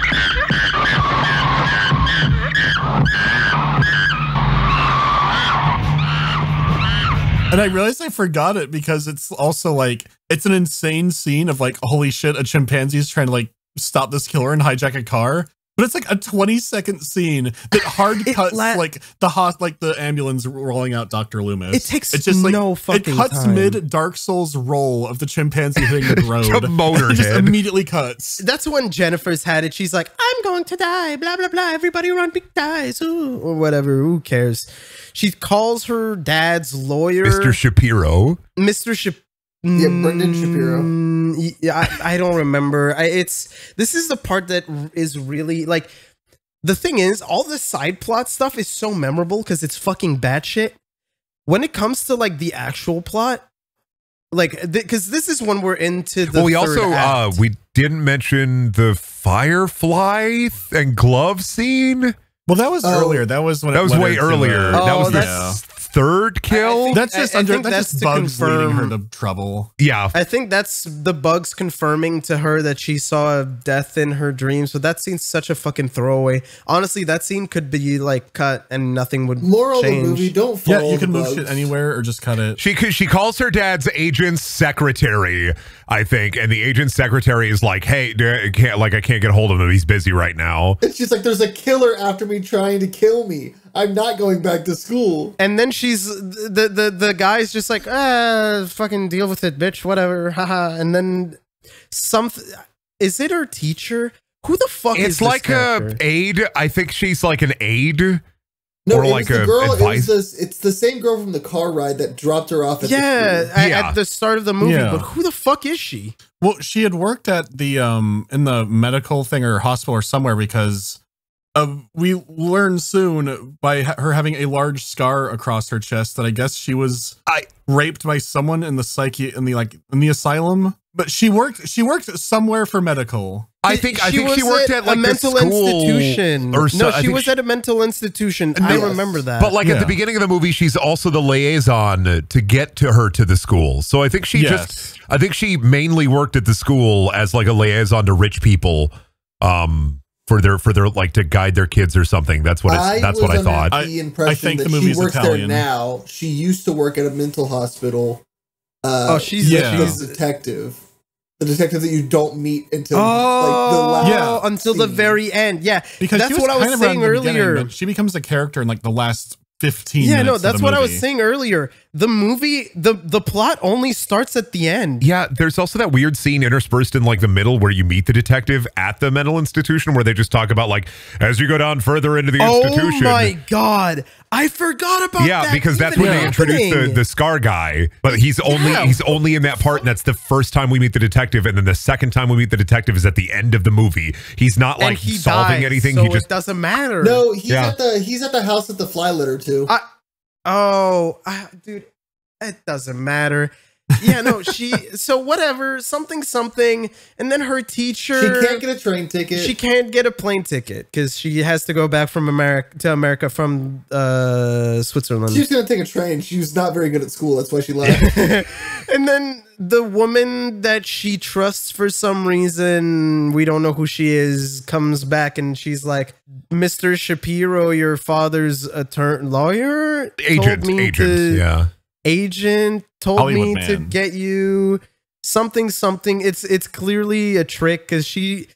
And I realized I forgot it because it's also like it's an insane scene of like holy shit, a chimpanzee is trying to like stop this killer and hijack a car. But it's like a 20 second scene that hard cuts la- like the hos like the ambulance rolling out Dr. Loomis. It takes it's just like no it cuts time. mid Dark Souls roll of the chimpanzee hitting the road. To It just Motorhead. immediately cuts. That's when Jennifer's had it. She's like, I'm going to die, blah, blah, blah. Everybody around me dies, ooh, or whatever. Who cares? She calls her dad's lawyer, Mr. Shapiro. Mr. Shap- Yeah, Brendan Shapiro. Mm, Yeah, I, I don't remember. I, it's this is the part that is really like the thing is all the side plot stuff is so memorable because it's fucking batshit. When it comes to like the actual plot, like because this is when we're into the. well, we third also uh, we didn't mention the firefly th- and glove scene. Well, that was Oh. earlier. That was when That it was way earlier. the- Oh, that was that's- the third kill. think- That's just I- I under. That's, that's just to bugs leading her to trouble. yeah, I think that's the bugs confirming to her that she saw death in her dreams. So that scene's such a fucking throwaway. Honestly, that scene could be like cut and nothing would Moral of the change. movie: Don't Yeah, you can move bugs. shit anywhere or just cut it. She she calls her dad's agent's secretary, I think, and the agent's secretary is like, "Hey, can't like I can't get hold of him. He's busy right now." It's just like there's a killer after me trying to kill me. I'm not going back to school. And then she's the the the guy's just like ah fucking deal with it, bitch, whatever, haha. And then something is it her teacher? Who the fuck is It's this like a aide. I think she's like an aide. No, Or it like was the a girl. It was the, it's the same girl from the car ride that dropped her off at yeah, the at, Yeah. at the start of the movie. Yeah. But who the fuck is she? Well, she had worked at the um in the medical thing or hospital or somewhere because uh, we learn soon by ha- her having a large scar across her chest that I guess she was I- raped by someone in the psyche in the like in the asylum. But she worked she worked somewhere for medical. I think I think she worked at, like a the mental school institution. or so, no, she was she- at a mental institution. I Yes. remember that. But like at the beginning of the movie, she's also the liaison to get to her to the school. So I think she Yes. just I think she mainly worked at the school as like a liaison to rich people, um, for their for their like to guide their kids or something. That's what I it's, that's what I thought. I- The impression I think that the she movie's works Italian. there now. She used to work at a mental hospital. Uh, oh, she's Yeah. the she's detective. The detective that you don't meet until Oh, like the last Yeah. until the very end. Yeah, Because that's what I was saying earlier. she becomes a character in like the last fifteen. Yeah, no, that's the what I was saying earlier. The movie, the the plot only starts at the end. Yeah, there's also that weird scene interspersed in like the middle where you meet the detective at the mental institution where they just talk about like as you go down further into the oh institution. Oh my god, I forgot about yeah, that. because that's even when they introduce the, the scar guy. But he's only Yeah. he's only in that part, and that's the first time we meet the detective. And then the second time we meet the detective is at the end of the movie. He's not like he solving dies, anything. So he just it doesn't matter. No, he's Yeah. at the he's at the house at the fly litter too. I- Oh, I, dude, it doesn't matter. Yeah, no, she. So whatever, something, something, and then her teacher. she can't get a train ticket. She can't get a plane ticket because she has to go back from America to America from uh, Switzerland. She's gonna take a train. She was not very good at school. That's why she left. and then the woman that she trusts for some reason, we don't know who she is, comes back and she's like, "Mr. Shapiro, your father's attorney lawyer, told agent, me agent, to- yeah. Agent told Hollywood me to get you something something it's it's clearly a trick because she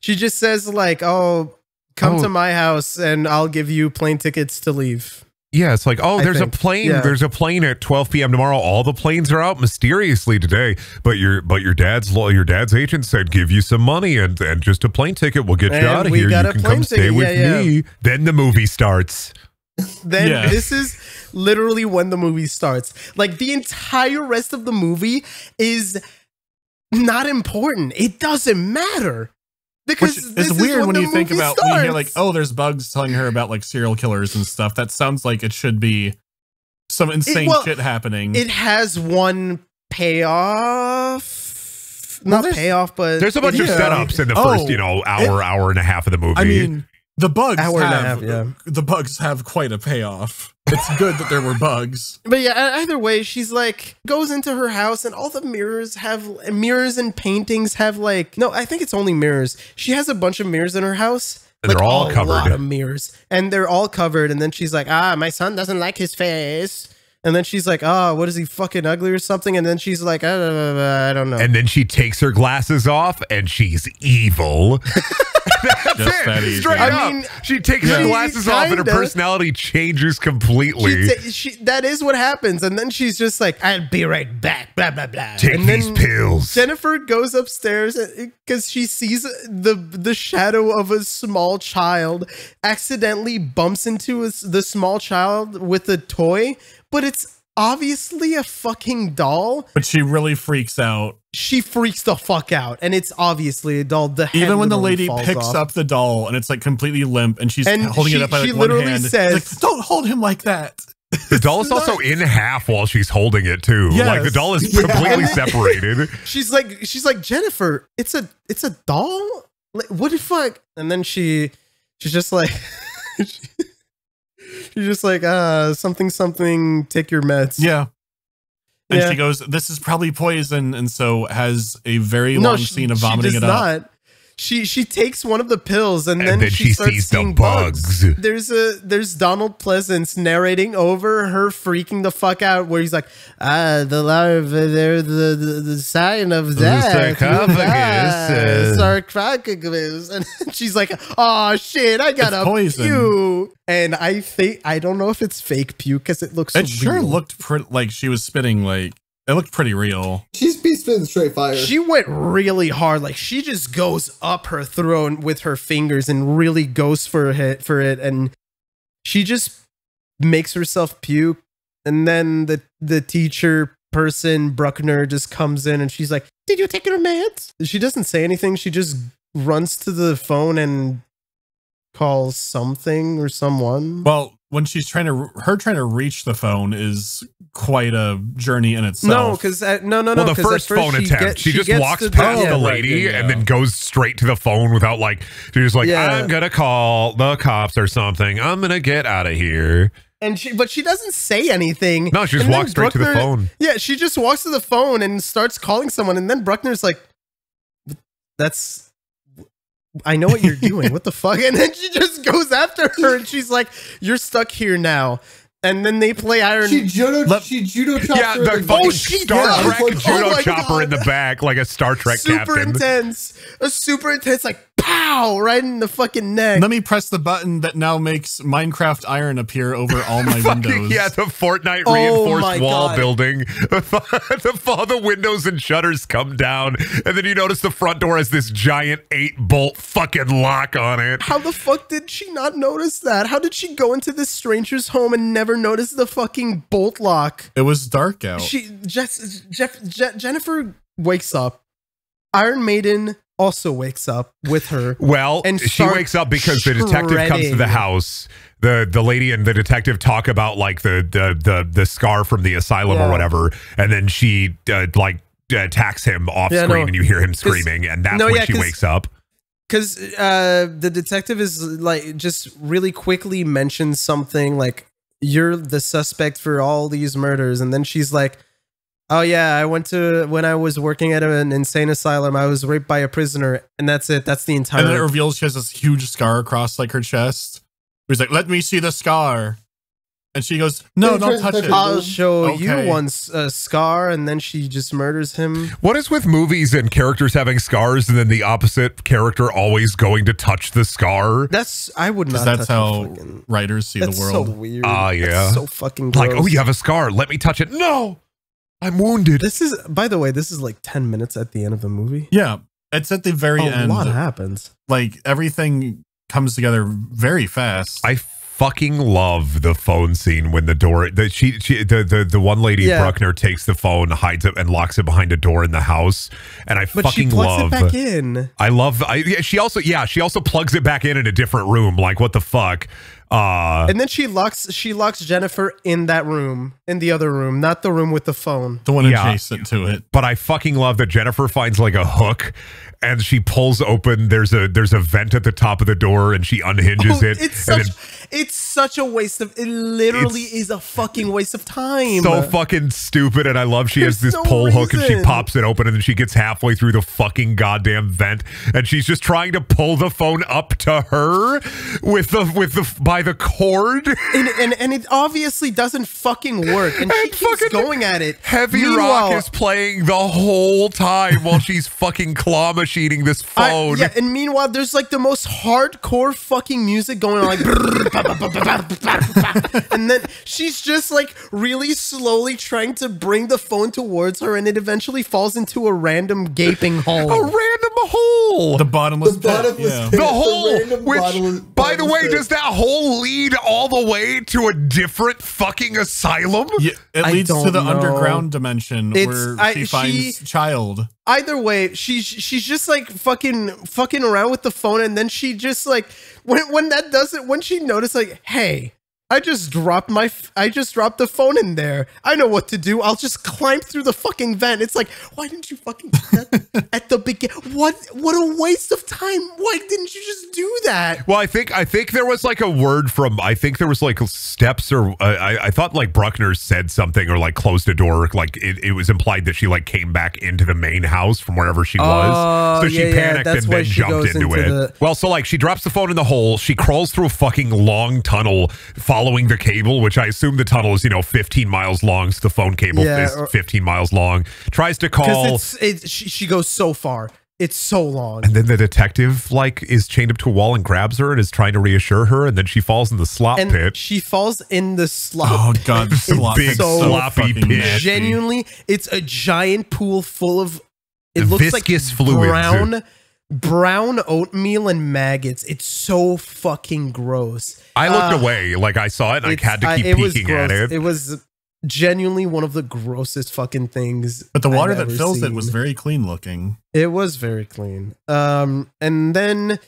she just says like oh come Oh. to my house and i'll give you plane tickets to leave Yeah, it's like, oh, there's a plane. yeah. There's a plane at 12 p.m. tomorrow. All the planes are out mysteriously today. But your but your dad's law, your dad's agent said give you some money and and just a plane ticket will get you out of here. got You can plane come stay ticket. with Yeah, me. Then the movie starts. then Yeah. this is literally when the movie starts like the entire rest of the movie is not important it doesn't matter because Which this is is weird when you think movie about when you hear like, oh, there's bugs telling her about like serial killers and stuff. That sounds like it should be some insane well, shit happening. it has one payoff not there's- payoff but There's a bunch of Yeah. setups in the Oh, first, you know, hour, hour and a half of the movie. I mean, the bugs Hour and a have half, yeah. the bugs have quite a payoff. It's good that there were bugs. But yeah, either way, she's like goes into her house and all the mirrors have mirrors and paintings have like no, I think it's only mirrors. She has a bunch of mirrors in her house. And they're like, all a covered. lot of mirrors, and they're all covered. And then she's like, "Ah, my son doesn't like his face." And then she's like, "Oh, what is he fucking ugly or something?" And then she's like, uh, "I don't know." and then she takes her glasses off and she's evil. That's Just it. that easy. Straight I up. mean, she takes her Yeah. glasses off and her personality changes completely. She she, that is what happens, and then she's just like, "I'll be right back." Blah blah blah. Take and these pills. Jennifer goes upstairs uh, because she sees the the shadow of a small child. Accidentally bumps into a the small child with a toy, but it's obviously a fucking doll. But she really freaks out. She freaks the fuck out, and it's obviously a doll. The Even when the lady picks off. up the doll and it's like completely limp and she's And holding she- it up by she like one literally hand. says- It's like, don't hold him like that. The doll is also in half while she's holding it too. Yes. Like the doll is Yeah. completely separated. she's like she's like Jennifer, it's a it's a doll. Like, what the fuck? And then she she's just like She's just like, uh, something, something, take your meds. Yeah. And Yeah. she goes, "This is probably poison," and so has a very long she- scene of vomiting it up. not. She she takes one of the pills and, And then, then she, she starts sees the seeing bugs. bugs. There's a there's Donald Pleasence narrating over her freaking the fuck out where he's like, ah, the larvae, they're the, the, the sign of death. sarcophagus, Ah, uh, sarcophagus. And she's like, oh shit, I got It's a poison. puke. And I think I don't know if it's fake puke because it looks It sure looked pretty like she was spitting. Like it looked pretty real. She's be spitting straight fire. She went really hard. Like she just goes up her throne with her fingers and really goes for it for it. And she just makes herself puke. And then the the teacher person, Bruckner, just comes in and she's like, Did you take your meds? She doesn't say anything. She just runs to the phone and calls something or someone. Well, when she's trying to, her trying to reach the phone is quite a journey in itself. no, because no, uh, no, no. well, the 'cause at first phone she attempt, get- she, just walks to past yeah, the lady yeah. and then goes straight to the phone without like she's like, Yeah. I'm gonna call the cops or something. I'm gonna get out of here. and she but she doesn't say anything. No, she just And walks straight to the phone. Yeah, she just walks to the phone and starts calling someone, and then Bruckner's like, "That's." I know what you're doing. What the fuck? And then she just goes after her, and she's like, "You're stuck here now." And then they play Iron. She judo, Let- she judo chops Yeah, her the in fucking Oh, she Star does. Trek Like, oh judo oh my chopper in the back, like a Star Trek super captain. intense, a super intense, like pow, right in the fucking neck. Let me press the button that now makes Minecraft Iron appear over all my Fucking- windows. yeah, the Fortnite Oh reinforced my wall God. building. the, all the windows and shutters come down, and then you notice the front door has this giant eight bolt fucking lock on it. How the fuck did she not notice that? How did she go into this stranger's home and never notice the fucking bolt lock? It was dark out. She Jess, Jeff, Je- Jennifer wakes up. Iron Maiden also wakes up with her. Well, And she wakes up because the detective comes to the house. The the lady and the detective talk about like the the the, the scar from the asylum or whatever, and then she uh, like attacks him off Yeah, screen, no. and you hear him screaming, and that's No, when yeah, she wakes up. Because uh, the detective is like just really quickly mentions something like you're the suspect for all these murders, and then she's like, "Oh yeah, I went to when I was working at an insane asylum. I was raped by a prisoner, and that's it. That's the entire." and then it reveals she has this huge scar across like her chest. He's like, "Let me see the scar," and she goes, "No, don't touch touch it." it. I'll show Okay. you one s- uh, scar, and then she just murders him. What is with movies and characters having scars, and then the opposite character always going to touch the scar? That's I would not. that's touch how fucking- writers see That's the so world. weird. Ah, That's yeah. so fucking gross. Like, oh, you have a scar. Let me touch it. No, I'm wounded. This is, by the way, this is like ten minutes at the end of the movie. yeah, it's at the very A end. lot happens. Like everything comes together very fast. I fucking love the phone scene when the door the she, she the, the the one lady Yeah. Bruckner takes the phone, hides it, and locks it behind a door in the house. And I But she fucking plugs love it back in. I love I yeah, she also yeah, she also plugs it back in in a different room. Like what the fuck? Uh And then she locks she locks Jennifer in that room, in the other room, not the room with the phone. the one Yeah. adjacent to it. but I fucking love that Jennifer finds like a hook and she pulls open there's a there's a vent at the top of the door and she unhinges Oh, it it's and such it's such a waste of it literally is a fucking waste of time. so fucking stupid and i love she has this no pole hook and she pops it open and then she gets halfway through the fucking goddamn vent and she's just trying to pull the phone up to her with the with the by the cord and, and and it obviously doesn't fucking work. And she keeps going at it. heavy Meanwhile, rock is playing the whole time while she's fucking claw machining this I- phone yeah, and meanwhile, there's like the most hardcore fucking music going on, like, and then she's just like really slowly trying to bring the phone towards her, and it eventually falls into a random gaping hole. a random hole The bottomless The pit. bottomless yeah. pit. the It's hole, random which, bottomless- by the way, pit. does that hole lead all the way to a different fucking asylum? Yeah, it leads to the know. underground dimension It's- where I- she finds she- child. Either way, she's she's just like fucking fucking around with the phone, and then she just like when when that doesn't when she noticed like, hey. I just dropped my f- I just dropped the phone in there. I know what to do. I'll just climb through the fucking vent. It's like, why didn't you fucking at the beginning? What what a waste of time. Why didn't you just do that? Well, I think I think there was like a word from I think there was like steps or uh, I I thought like Bruckner said something or like closed a door like it, it was implied that she like came back into the main house from wherever she was. Oh, so she yeah, yeah, panicked that's and why then she jumped goes into, into it. the- Well, so like she drops the phone in the hole, she crawls through a fucking long tunnel following the cable, which I assume the tunnel is, you know, 15 miles long, so the phone cable Yeah, is or- 15 miles long. Tries to call Because it's it, she, she goes so far. It's so long. and then the detective like is chained up to a wall and grabs her and is trying to reassure her and then she falls in the slop And pit. she falls in the slop. Oh god, the slop Big is so sloppy pit. nasty. Genuinely, it's a giant pool full of it looks Viscous like fluids. brown brown oatmeal and maggots. It's so fucking gross. I looked Uh, away, like I saw it, and I had to keep it peeking at it. It was genuinely one of the grossest fucking things. But the I've water that ever fills it was very clean looking. It was very clean. Um, and then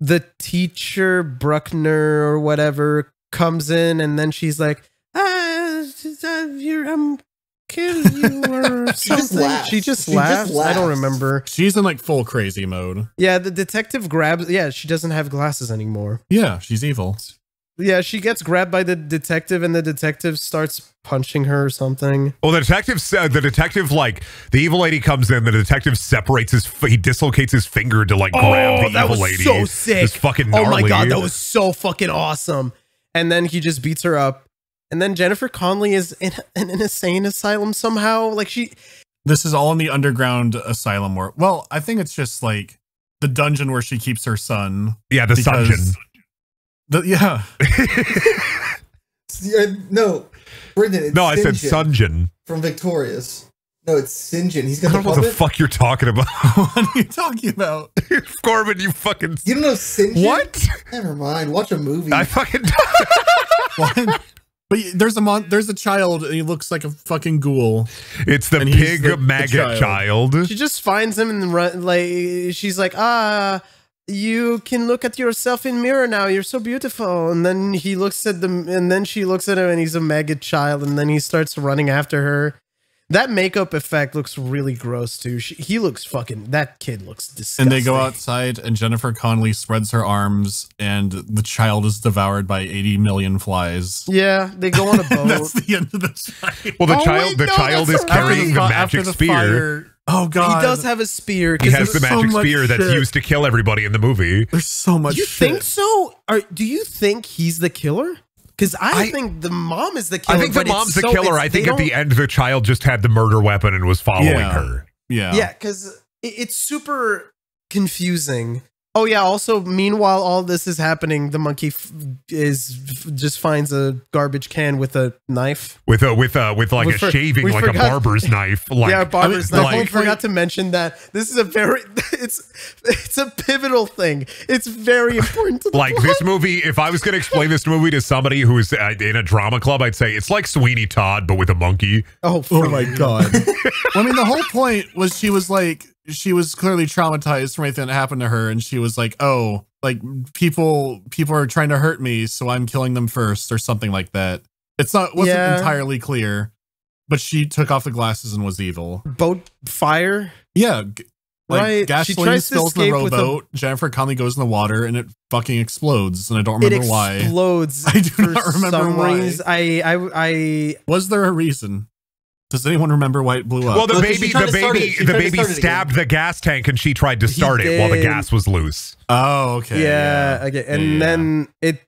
the teacher Bruckner or whatever comes in, and then she's like, "Ah, uh, you're, I'm kill you or She just something." laughs. She just She just laughs. I don't remember. She's in like full crazy mode. Yeah, the detective grabs. Yeah, she doesn't have glasses anymore. Yeah, she's evil. Yeah, she gets grabbed by the detective, and the detective starts punching her or something. Well, the detective, sa- the detective, like the evil lady comes in. The detective separates his, he dislocates his finger to like grab oh, the Oh, that evil was lady. so sick. It's fucking Oh my god, that was so fucking awesome. And then he just beats her up. And then Jennifer Connelly is in, in an insane asylum somehow. Like she This is all in the underground asylum where well, I think it's just like the dungeon where she keeps her son. yeah, the because- dungeon. The, yeah. Yeah, no, Brendan. It's No, I said St. John Sungeon. from Victorious. No, it's St. John. He's I got the don't know what the puppet. fuck you're talking about, what are you talking about? Corbin. You fucking you don't know St. John? what? Never mind. Watch a movie. I fucking What? But there's a mon- there's a child and he looks like a fucking ghoul. It's the pig the- the maggot child. she just finds him and run like she's like, ah, you can look at yourself in mirror now. You're so beautiful. And then he looks at them and then she looks at him and he's a maggot child, and then he starts running after her. That makeup effect looks really gross too. She, he looks fucking. That kid looks disgusting. And they go outside and Jennifer Connelly spreads her arms and the child is devoured by 80 million flies. Yeah, they go on a boat. That's the end of the child. Well, the Oh, child, wait, the no, child is carrying the, fi- magic spear. fire- Oh god. he does have a spear. He has the there's so magic spear that's shit. used to kill everybody in the movie. There's so much You shit. think so? Or do you think he's the killer? Because I, I- think the mom is the killer. I think the mom's the so- killer. I think at the end, the child just had the murder weapon and was following Yeah. her. Yeah. Yeah, because it's super confusing. Oh yeah. Also, meanwhile, all this is happening. The monkey f- is f- just finds a garbage can with a knife. with a with a with like We a for- shaving like forgot- a barber's knife like yeah, barber's I knife. mean, the we whole forgot to mention that this is a very it's it's a pivotal thing. It's very important. To the like plot. this movie if i was going to explain this movie to somebody who is uh, in a drama club i'd say it's like sweeney todd but with a monkey Oh, Oh my god. well, I mean, the whole point was she was like, she was clearly traumatized from anything that happened to her, and she was like, oh, like people, people are trying to hurt me, so I'm killing them first, or something like that. It's not wasn't Yeah. entirely clear, but she took off the glasses and was evil. boat fire. Yeah. Like Right. She gasoline tries to spills in the escape with a- rowboat. Jennifer Connelly goes in the water and it fucking explodes. And I don't It remember why. explodes. I do not remember why. reason. I I I Was there a reason? Does anyone remember why it blew up? well the Well, 'cause baby the baby the baby start it again. stabbed the gas tank and she tried to start it while the gas was loose oh, okay. yeah, okay. And Yeah, yeah. then it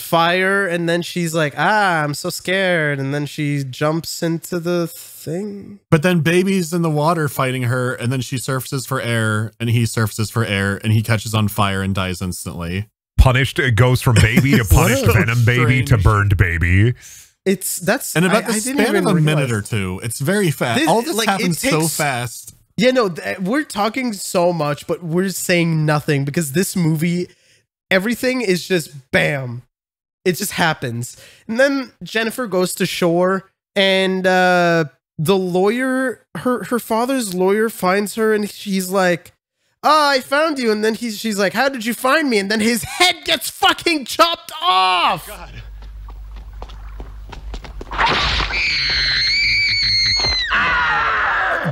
fire, and then she's like, ah, I'm so scared, and then she jumps into the thing. But then baby's in the water fighting her, and then she surfaces for air, and he surfaces for air, and he catches on fire and dies instantly. punished it goes from baby to punished So venom baby to burned baby It's that's And about I- the I span of even a minute or two, it's very fast. This- All this like, it happens so fast. Yeah, no, th- we're talking so much, but we're saying nothing because this movie, everything is just bam. It just happens. And then Jennifer goes to shore and uh the lawyer, her her father's lawyer finds her and she's like, Oh, I found you. And then he's she's like, How did you find me? And then his head gets fucking chopped off.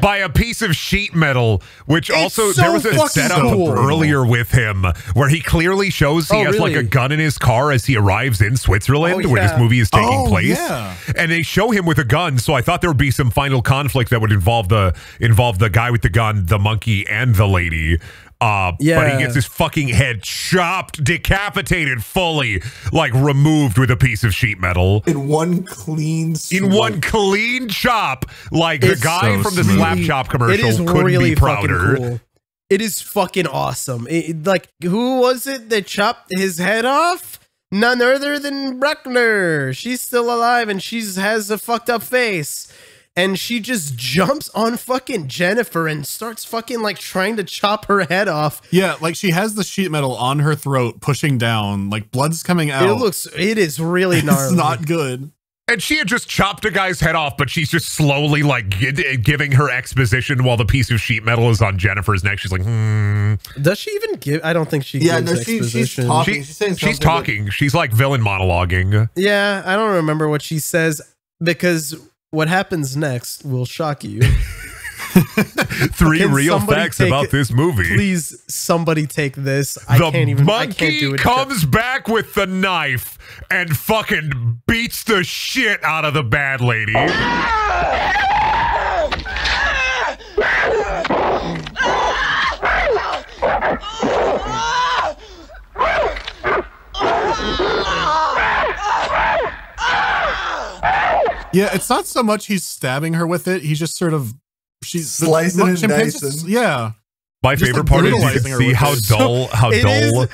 By a piece of sheet metal, which It's also so there was a setup cool. earlier with him where he clearly shows he Oh, has like a gun in his car as he arrives in Switzerland Oh, where this movie is taking Oh, place. yeah. And they show him with a gun, so I thought there would be some final conflict that would involve the involve the guy with the gun, the monkey, and the lady. Uh, but he gets his fucking head chopped, decapitated fully, like removed with a piece of sheet metal In one clean in one clean chop. Like the guy so from the smooth. slap chop commercial It is couldn't really be prouder. fucking cool. It is fucking awesome. It- it- like, who was it that chopped his head off? None other than Bruckner. She's still alive and she has a fucked up face. And she just jumps on fucking Jennifer and starts fucking like trying to chop her head off. Yeah, like she has the sheet metal on her throat, pushing down, like blood's coming out. It looks, it is really it's not good. And she had just chopped a guy's head off, but she's just slowly like gi- giving her exposition while the piece of sheet metal is on Jennifer's neck. She's like, hmm. Does she even give? I don't think she Yeah, gives no, she- she's talking. She- she's she's something, but- talking. She's like villain monologuing. Yeah, I don't remember what she says because what happens next will shock you. Three Can real facts take about this movie. Please, somebody take this. I the can't even. I monkey can't do it. comes back with the knife and fucking beats the shit out of the bad lady. Yeah, it's not so much he's stabbing her with it. He's just sort of she's Slicing mon- and chimpanzees- dicing. Yeah, My Just, favorite like, part is you can see how it. dull how It dull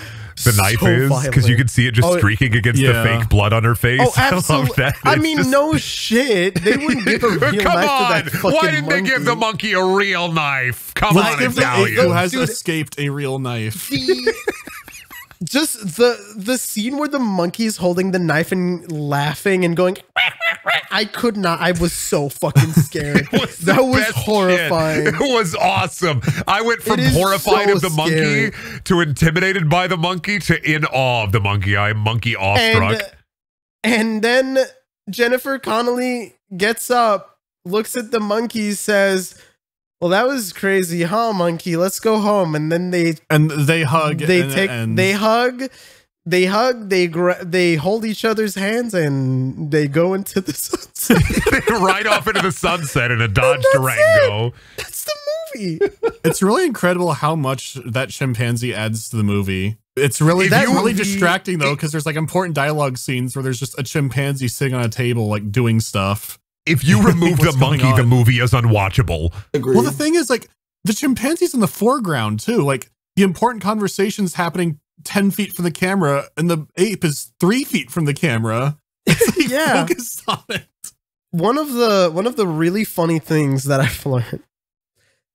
the knife so is because you can see it just Oh, streaking against yeah. the fake blood on her face. Oh, I love absolutely. that. I mean, just- no shit. They wouldn't give a real Come knife to on! that fucking Why didn't they give the monkey a real knife? Come let's on, give Italian. who has Dude. escaped a real knife. The- just the the scene where the monkey's holding the knife and laughing and going. I could not. I was so fucking scared. was that was best shit. horrifying. It was awesome. I went from horrified so of the monkey to intimidated by the monkey to in awe of the monkey. I am monkey awestruck. And, and then Jennifer Connelly gets up, looks at the monkey, says, "Well, that was crazy, huh, monkey? Let's go home." And then they And they hug. they and, take and they hug, they hug, they gra- they hold each other's hands, and they go into the sunset. right off into the sunset in a Dodge That's Durango. That's the movie. it's really incredible how much that chimpanzee adds to the movie. It's really If that's you- really distracting though because there's like important dialogue scenes where there's just a chimpanzee sitting on a table like doing stuff. If you remove the What's going monkey, the movie is unwatchable. Agreed. Well, the thing is, like, the chimpanzee's in the foreground too. Like, the important conversation's happening 10 feet from the camera, and the ape is three feet from the camera. It's like Yeah. focused on it. one of the one of the really funny things that I've learned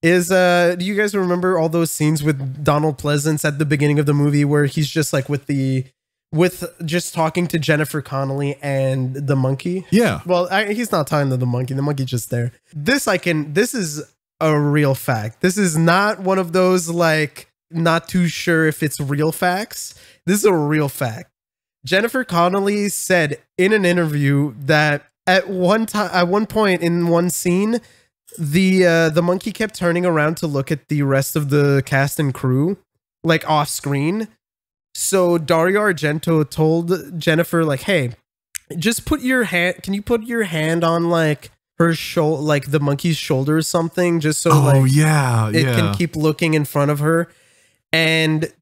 is uh do you guys remember all those scenes with Donald Pleasence at the beginning of the movie where he's just like with the with just talking to Jennifer Connelly and the monkey? Yeah. Well, I, he's not talking to the monkey. The monkey's just there. This I can this is a real fact. This is not one of those like not too sure if it's real facts. This is a real fact. Jennifer Connelly said in an interview that at one time at one point in one scene the uh, the monkey kept turning around to look at the rest of the cast and crew like off screen so dario argento told jennifer like hey just put your hand can you put your hand on like her shoulder like the monkey's shoulder or something just so oh, like yeah. it yeah. can keep looking in front of her and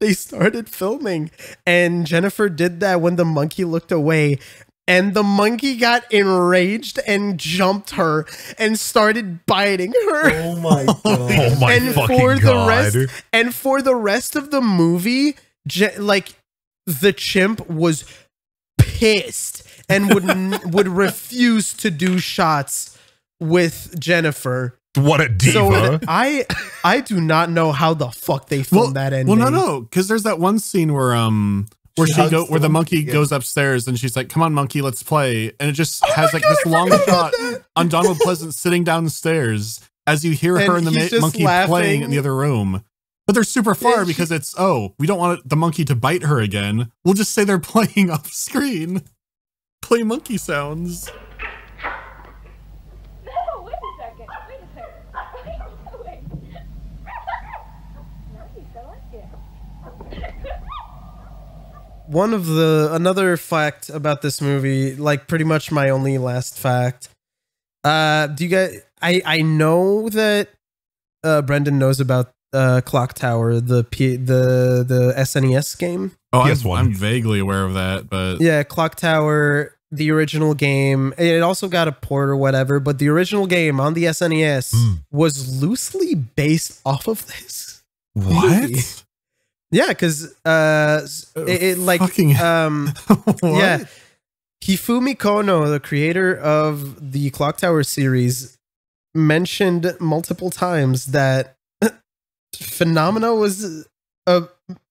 they started filming and jennifer did that when the monkey looked away and the monkey got enraged and jumped her and started biting her oh my god. Oh my and fucking for the rest and for the rest of the movie Je- like the chimp was pissed and would n- would refuse to do shots with Jennifer what a diva. so th- I I do not know how the fuck they filmed that ending. Well, no, no, because there's that one scene where um where She she, go where the the monkey monkey, yeah. goes upstairs and she's like, "Come on, monkey, let's play," and it just has like God, this I long shot on Donald Pleasence sitting downstairs as you hear And her and the ma- monkey laughing. playing in the other room but they're super far because it's oh we don't want the monkey to bite her again we'll just say they're playing off screen play monkey sounds no, wait a second. Wait a second. One of the another fact about this movie, like pretty much my only last fact. Uh, do you guys? I I know that uh, Brendan knows about uh, Clock Tower, the P, the the SNES game. Oh, I'm, PS1. I'm vaguely aware of that, but Yeah, Clock Tower, the original game. It also got a port or whatever, but the original game on the SNES Hmm. was loosely based off of this. what? movie. Yeah, because uh, it, it like Fucking- um What? yeah, Hifumi Kono, the creator of the Clock Tower series, mentioned multiple times that Phenomena was a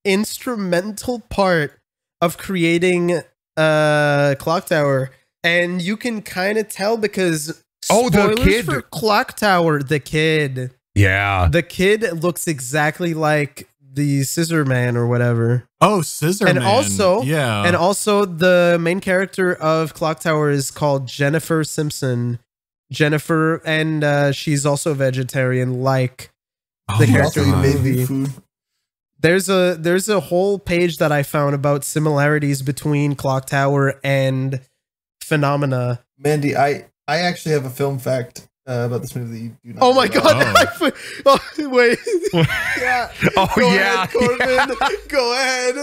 instrumental part of creating uh Clock Tower, and you can kind of tell because Oh, the kid. for Clock Tower, the kid, Yeah. the kid looks exactly like the Scissor Man or whatever. Oh, Scissor And Man. also- yeah, And also, the main character of Clock Tower is called Jennifer Simpson. Jennifer, and uh, she's also vegetarian, like the my character in the movie. food. there's a there's a whole page that I found about similarities between Clock Tower and Phenomena. Mandy, I I actually have a film fact uh, about this movie. That you do not Oh my know about. god! I oh, wait. yeah. Oh Go yeah. ahead, Corbin. Go ahead.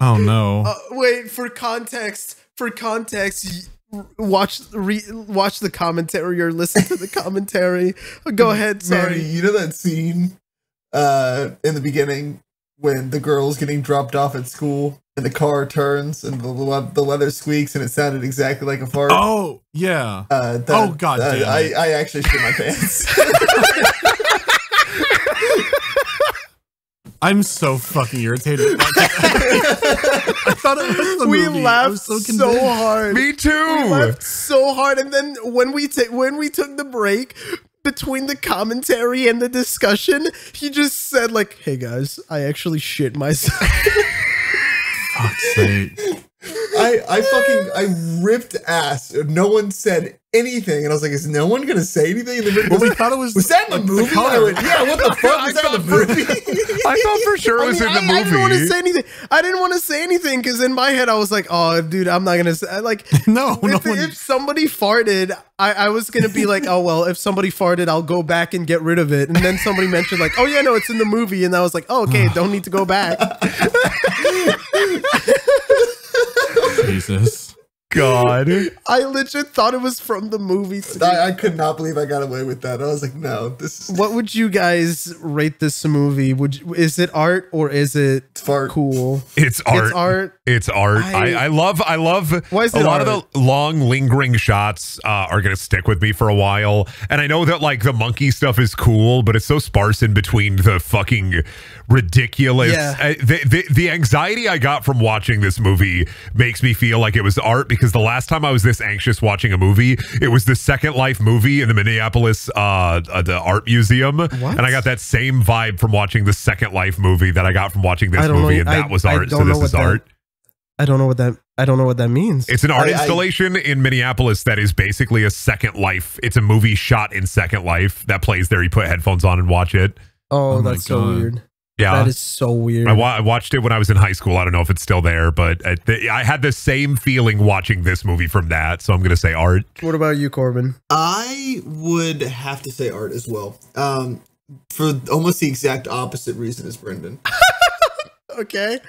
Oh no. Uh, wait for context. For context, y- watch re, watch the commentary or listen to the commentary. Go ahead. Mandy, Sorry. you know that scene uh, in the beginning when the girl's getting dropped off at school and the car turns and the, le- the leather squeaks and it sounded exactly like a fart. oh yeah. Uh, that, Oh, God that- damn I, it. I actually shit my pants. I'm so fucking irritated. I thought it was the We movie. Laughed was so, convinced. hard. Me too. We too. laughed so hard, and then when we ta- when we took the break between the commentary and the discussion, he just said like, "Hey guys, I actually shit myself." Fuck's sake. I, I fucking I ripped ass. No one said anything, and I was like, "Is no one gonna say anything?" And then Well, we thought it was. was that in the like, movie? color. I went, yeah, what the fuck was that in the thought for- movie? I thought for sure it I was mean, in the I, I didn't want to say anything. I didn't want to say anything because in my head I was like, "Oh, dude, I'm not gonna say." Like, No, no if, one. if somebody farted, I, I was gonna be like, "Oh well, if somebody farted, I'll go back and get rid of it." And then somebody mentioned like, "Oh yeah, no, it's in the movie," and I was like, "Oh okay, don't need to go back." Jesus. God. I legit thought it was from the movie. I, I could not believe I got away with that. I was like, "No, this is What would you guys rate this movie? Would you, is it art or is it fart." cool? It's art. It's art. It's art. I, I- I, love. I love. Why is a it lot art? of the long, lingering shots uh, are going to stick with me for a while. And I know that like the monkey stuff is cool, but it's so sparse in between the fucking ridiculous. Yeah. I- the, the the anxiety I got from watching this movie makes me feel like it was art because the last time I was this anxious watching a movie, it was the Second Life movie in the Minneapolis uh, uh the art museum, and I got that same vibe from watching the Second Life movie that I got from watching this movie, know- and that I- was I art. So this is what that- art. I don't know what that. I don't know what that means. It's an art I- I- installation in Minneapolis that is basically a Second Life. It's a movie shot in Second Life that plays there. You put headphones on and watch it. oh, Oh that's so weird. Yeah. That is so weird. I, wa- I watched it when I was in high school. I don't know if it's still there, but I, th- I had the same feeling watching this movie from that. So I'm going to say art. what about you, Corbin? I would have to say art as well. Um, for almost the exact opposite reason as Brendan. Okay.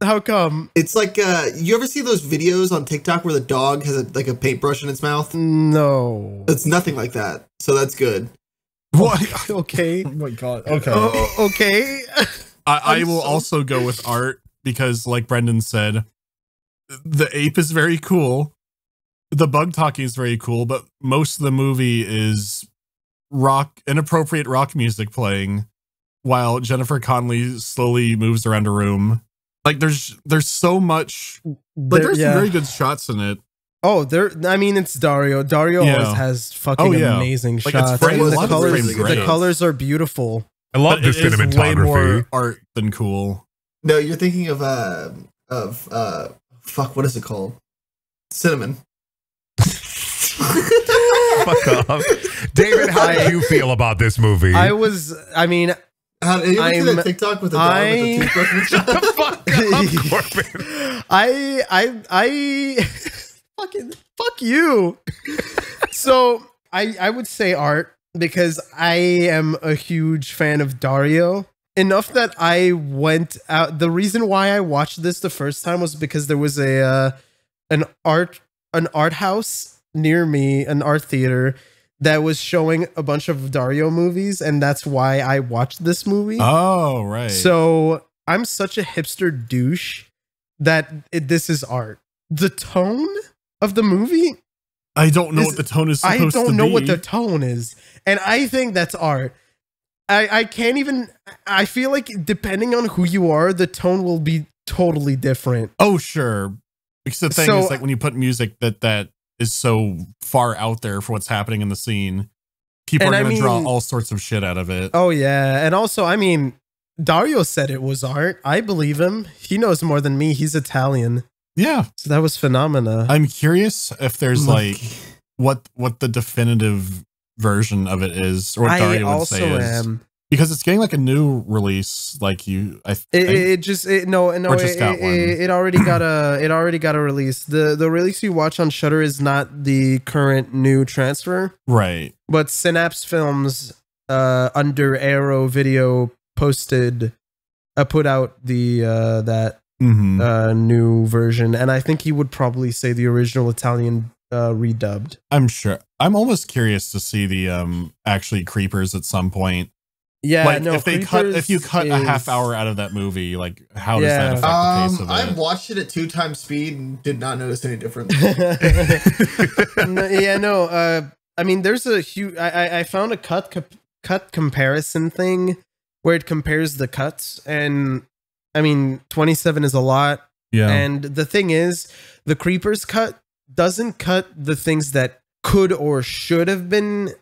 How come? It's like uh, you ever see those videos on TikTok where the dog has a, like a paintbrush in its mouth? No. It's nothing like that. So that's good. What? Okay. Oh my god. Okay. Oh, okay. I, I will so- also go with art because, like Brendan said, the ape is very cool. The bug talking is very cool, but most of the movie is rock, inappropriate rock music playing while Jennifer Connelly slowly moves around a room. Like there's there's so much like There- there's yeah. some very good shots in it. Oh, there. I mean, it's Dario. Dario Yeah. always has fucking Oh, yeah. amazing Like, shots. frame- the colors, the colors are beautiful. I love But the it is way more art than cool. No, you're thinking of uh of uh fuck. What is it called? Cinnamon. Fuck off. David, how do you feel about this movie? I was. I mean, How, you ever see I'm- that TikTok with a dog I- with a toothbrush? in its mouth? Fuck off, Corbin. I I I fucking fuck you. so I I would say art because I am a huge fan of Dario. Enough that I went out. The reason why I watched this the first time was because there was a uh, an art an art house near me, an art theater that was showing a bunch of Dario movies, and that's why I watched this movie. Oh, right. So I'm such a hipster douche that it, this is art. The tone of the movie, I don't know is- what the tone is I supposed to don't know be. what the tone is, and I think that's art. I I can't even. I feel like depending on who you are, the tone will be totally different. Oh, sure. Because the thing So- is, like, when you put music that that is so far out there for what's happening in the scene, people are to draw all sorts of shit out of it. Oh yeah, and also I mean, Dario said it was art. I believe him. He knows more than me. He's Italian, Yeah, so that was phenomena. I'm curious if there's Monkey. like what what the definitive version of it is, or what I Dario would also say is, am. because it's getting like a new release. Like you, I It, it, it just it, no no Or it, just it, it, it already got a it already got a release. The the release you watch on Shudder is not the current new transfer, right. but Synapse Films uh under Arrow Video posted uh, put out the uh that hmm uh new version and I think he would probably say the original Italian uh redubbed. I'm sure. I'm almost curious to see the um actually creepers at some point. Yeah, like no, if they cut if you Creepers cut a half hour out of that movie, like how does that affect the pace Um, of it? I it? watched it at two times speed and did not notice any difference. no, yeah, no. Uh, I mean, there's a huge. I, I I found a cut co- cut comparison thing where it compares the cuts, and I mean, 27 is a lot. yeah. And the thing is, the creepers cut doesn't cut the things that could or should have been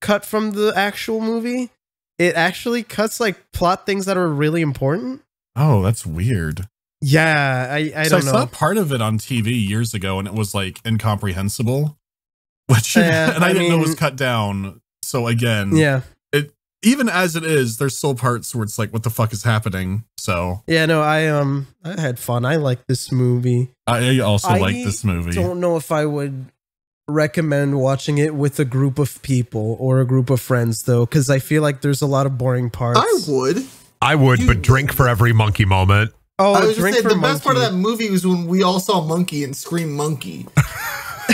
cut from the actual movie. It actually cuts like plot things that are really important. oh, that's weird. Yeah, I I so don't I know. saw part of it on TV years ago, and it was like incomprehensible. Which Yeah, and I, I didn't know it was cut down. So again, yeah. Even as it is, there's still parts where it's like, what the fuck is happening? So Yeah, no, I um I had fun. I like this movie. I also I like this movie. I don't know if I would recommend watching it with a group of people or a group of friends though, because I feel like there's a lot of boring parts. I would. I would, You- but drink for every monkey moment. oh, I was just drink saying for the best part of that movie was when we all saw Monkey and scream Monkey.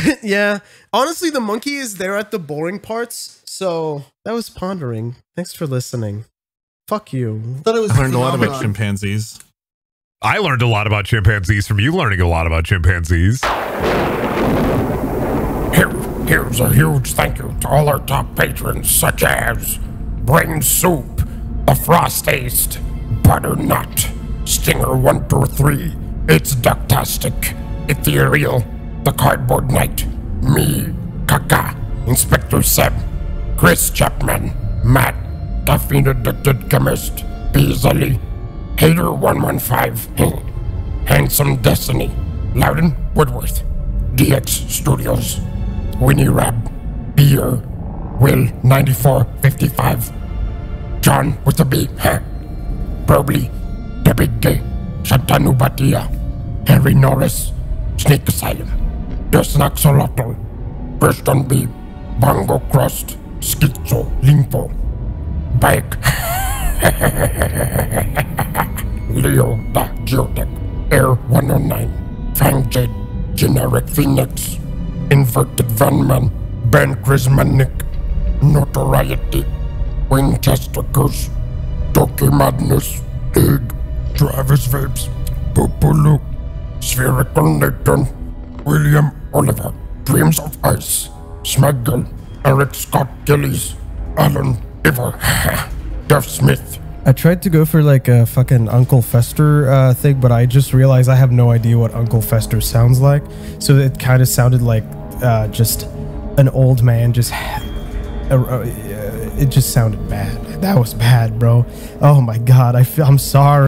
yeah, honestly, the monkey is there at the boring parts, so that was pondering. Thanks for listening. Fuck you. thought it was I learned a lot about chimpanzees. I learned a lot about chimpanzees from you learning a lot about chimpanzees. Here, here's a huge thank you to all our top patrons, such as Brain Soup, The Frostaste, Butternut, Stinger123, It's Ducktastic, Ethereal, The Cardboard Knight, me, Kaka, Inspector Seb, Chris Chapman, Matt, Caffeine Addicted Chemist, Beasley, Hater115, Handsome Destiny, Loudon Woodworth, DX Studios, Winnie Rab, Beer, Will 9455, John with huh? Probably, The Big Gay, Shantanu Bhatia, Harry Norris, Snake Asylum, Just Axolotl, Preston B, Bongo Crust, Schizo, Limpo, Bike, Leo the Geotech, Air 109, Fang Jade, Generic Phoenix, Inverted Vanman, Ben Grismanic, Notoriety, Winchester Goose, Doki Madness, Dig, Travis Vapes, Pupulu, Spherical Nathan, William Oliver, Dreams of Ice, Smeggle, Eric Scott Gillies, Alan Iver, Jeff Smith, I tried to go for like a fucking Uncle Fester uh, thing, but I just realized I have no idea what Uncle Fester sounds like. So it kind of sounded like uh, just an old man. Just uh, it just sounded bad. That was bad, bro. Oh my god. I feel, I'm sorry.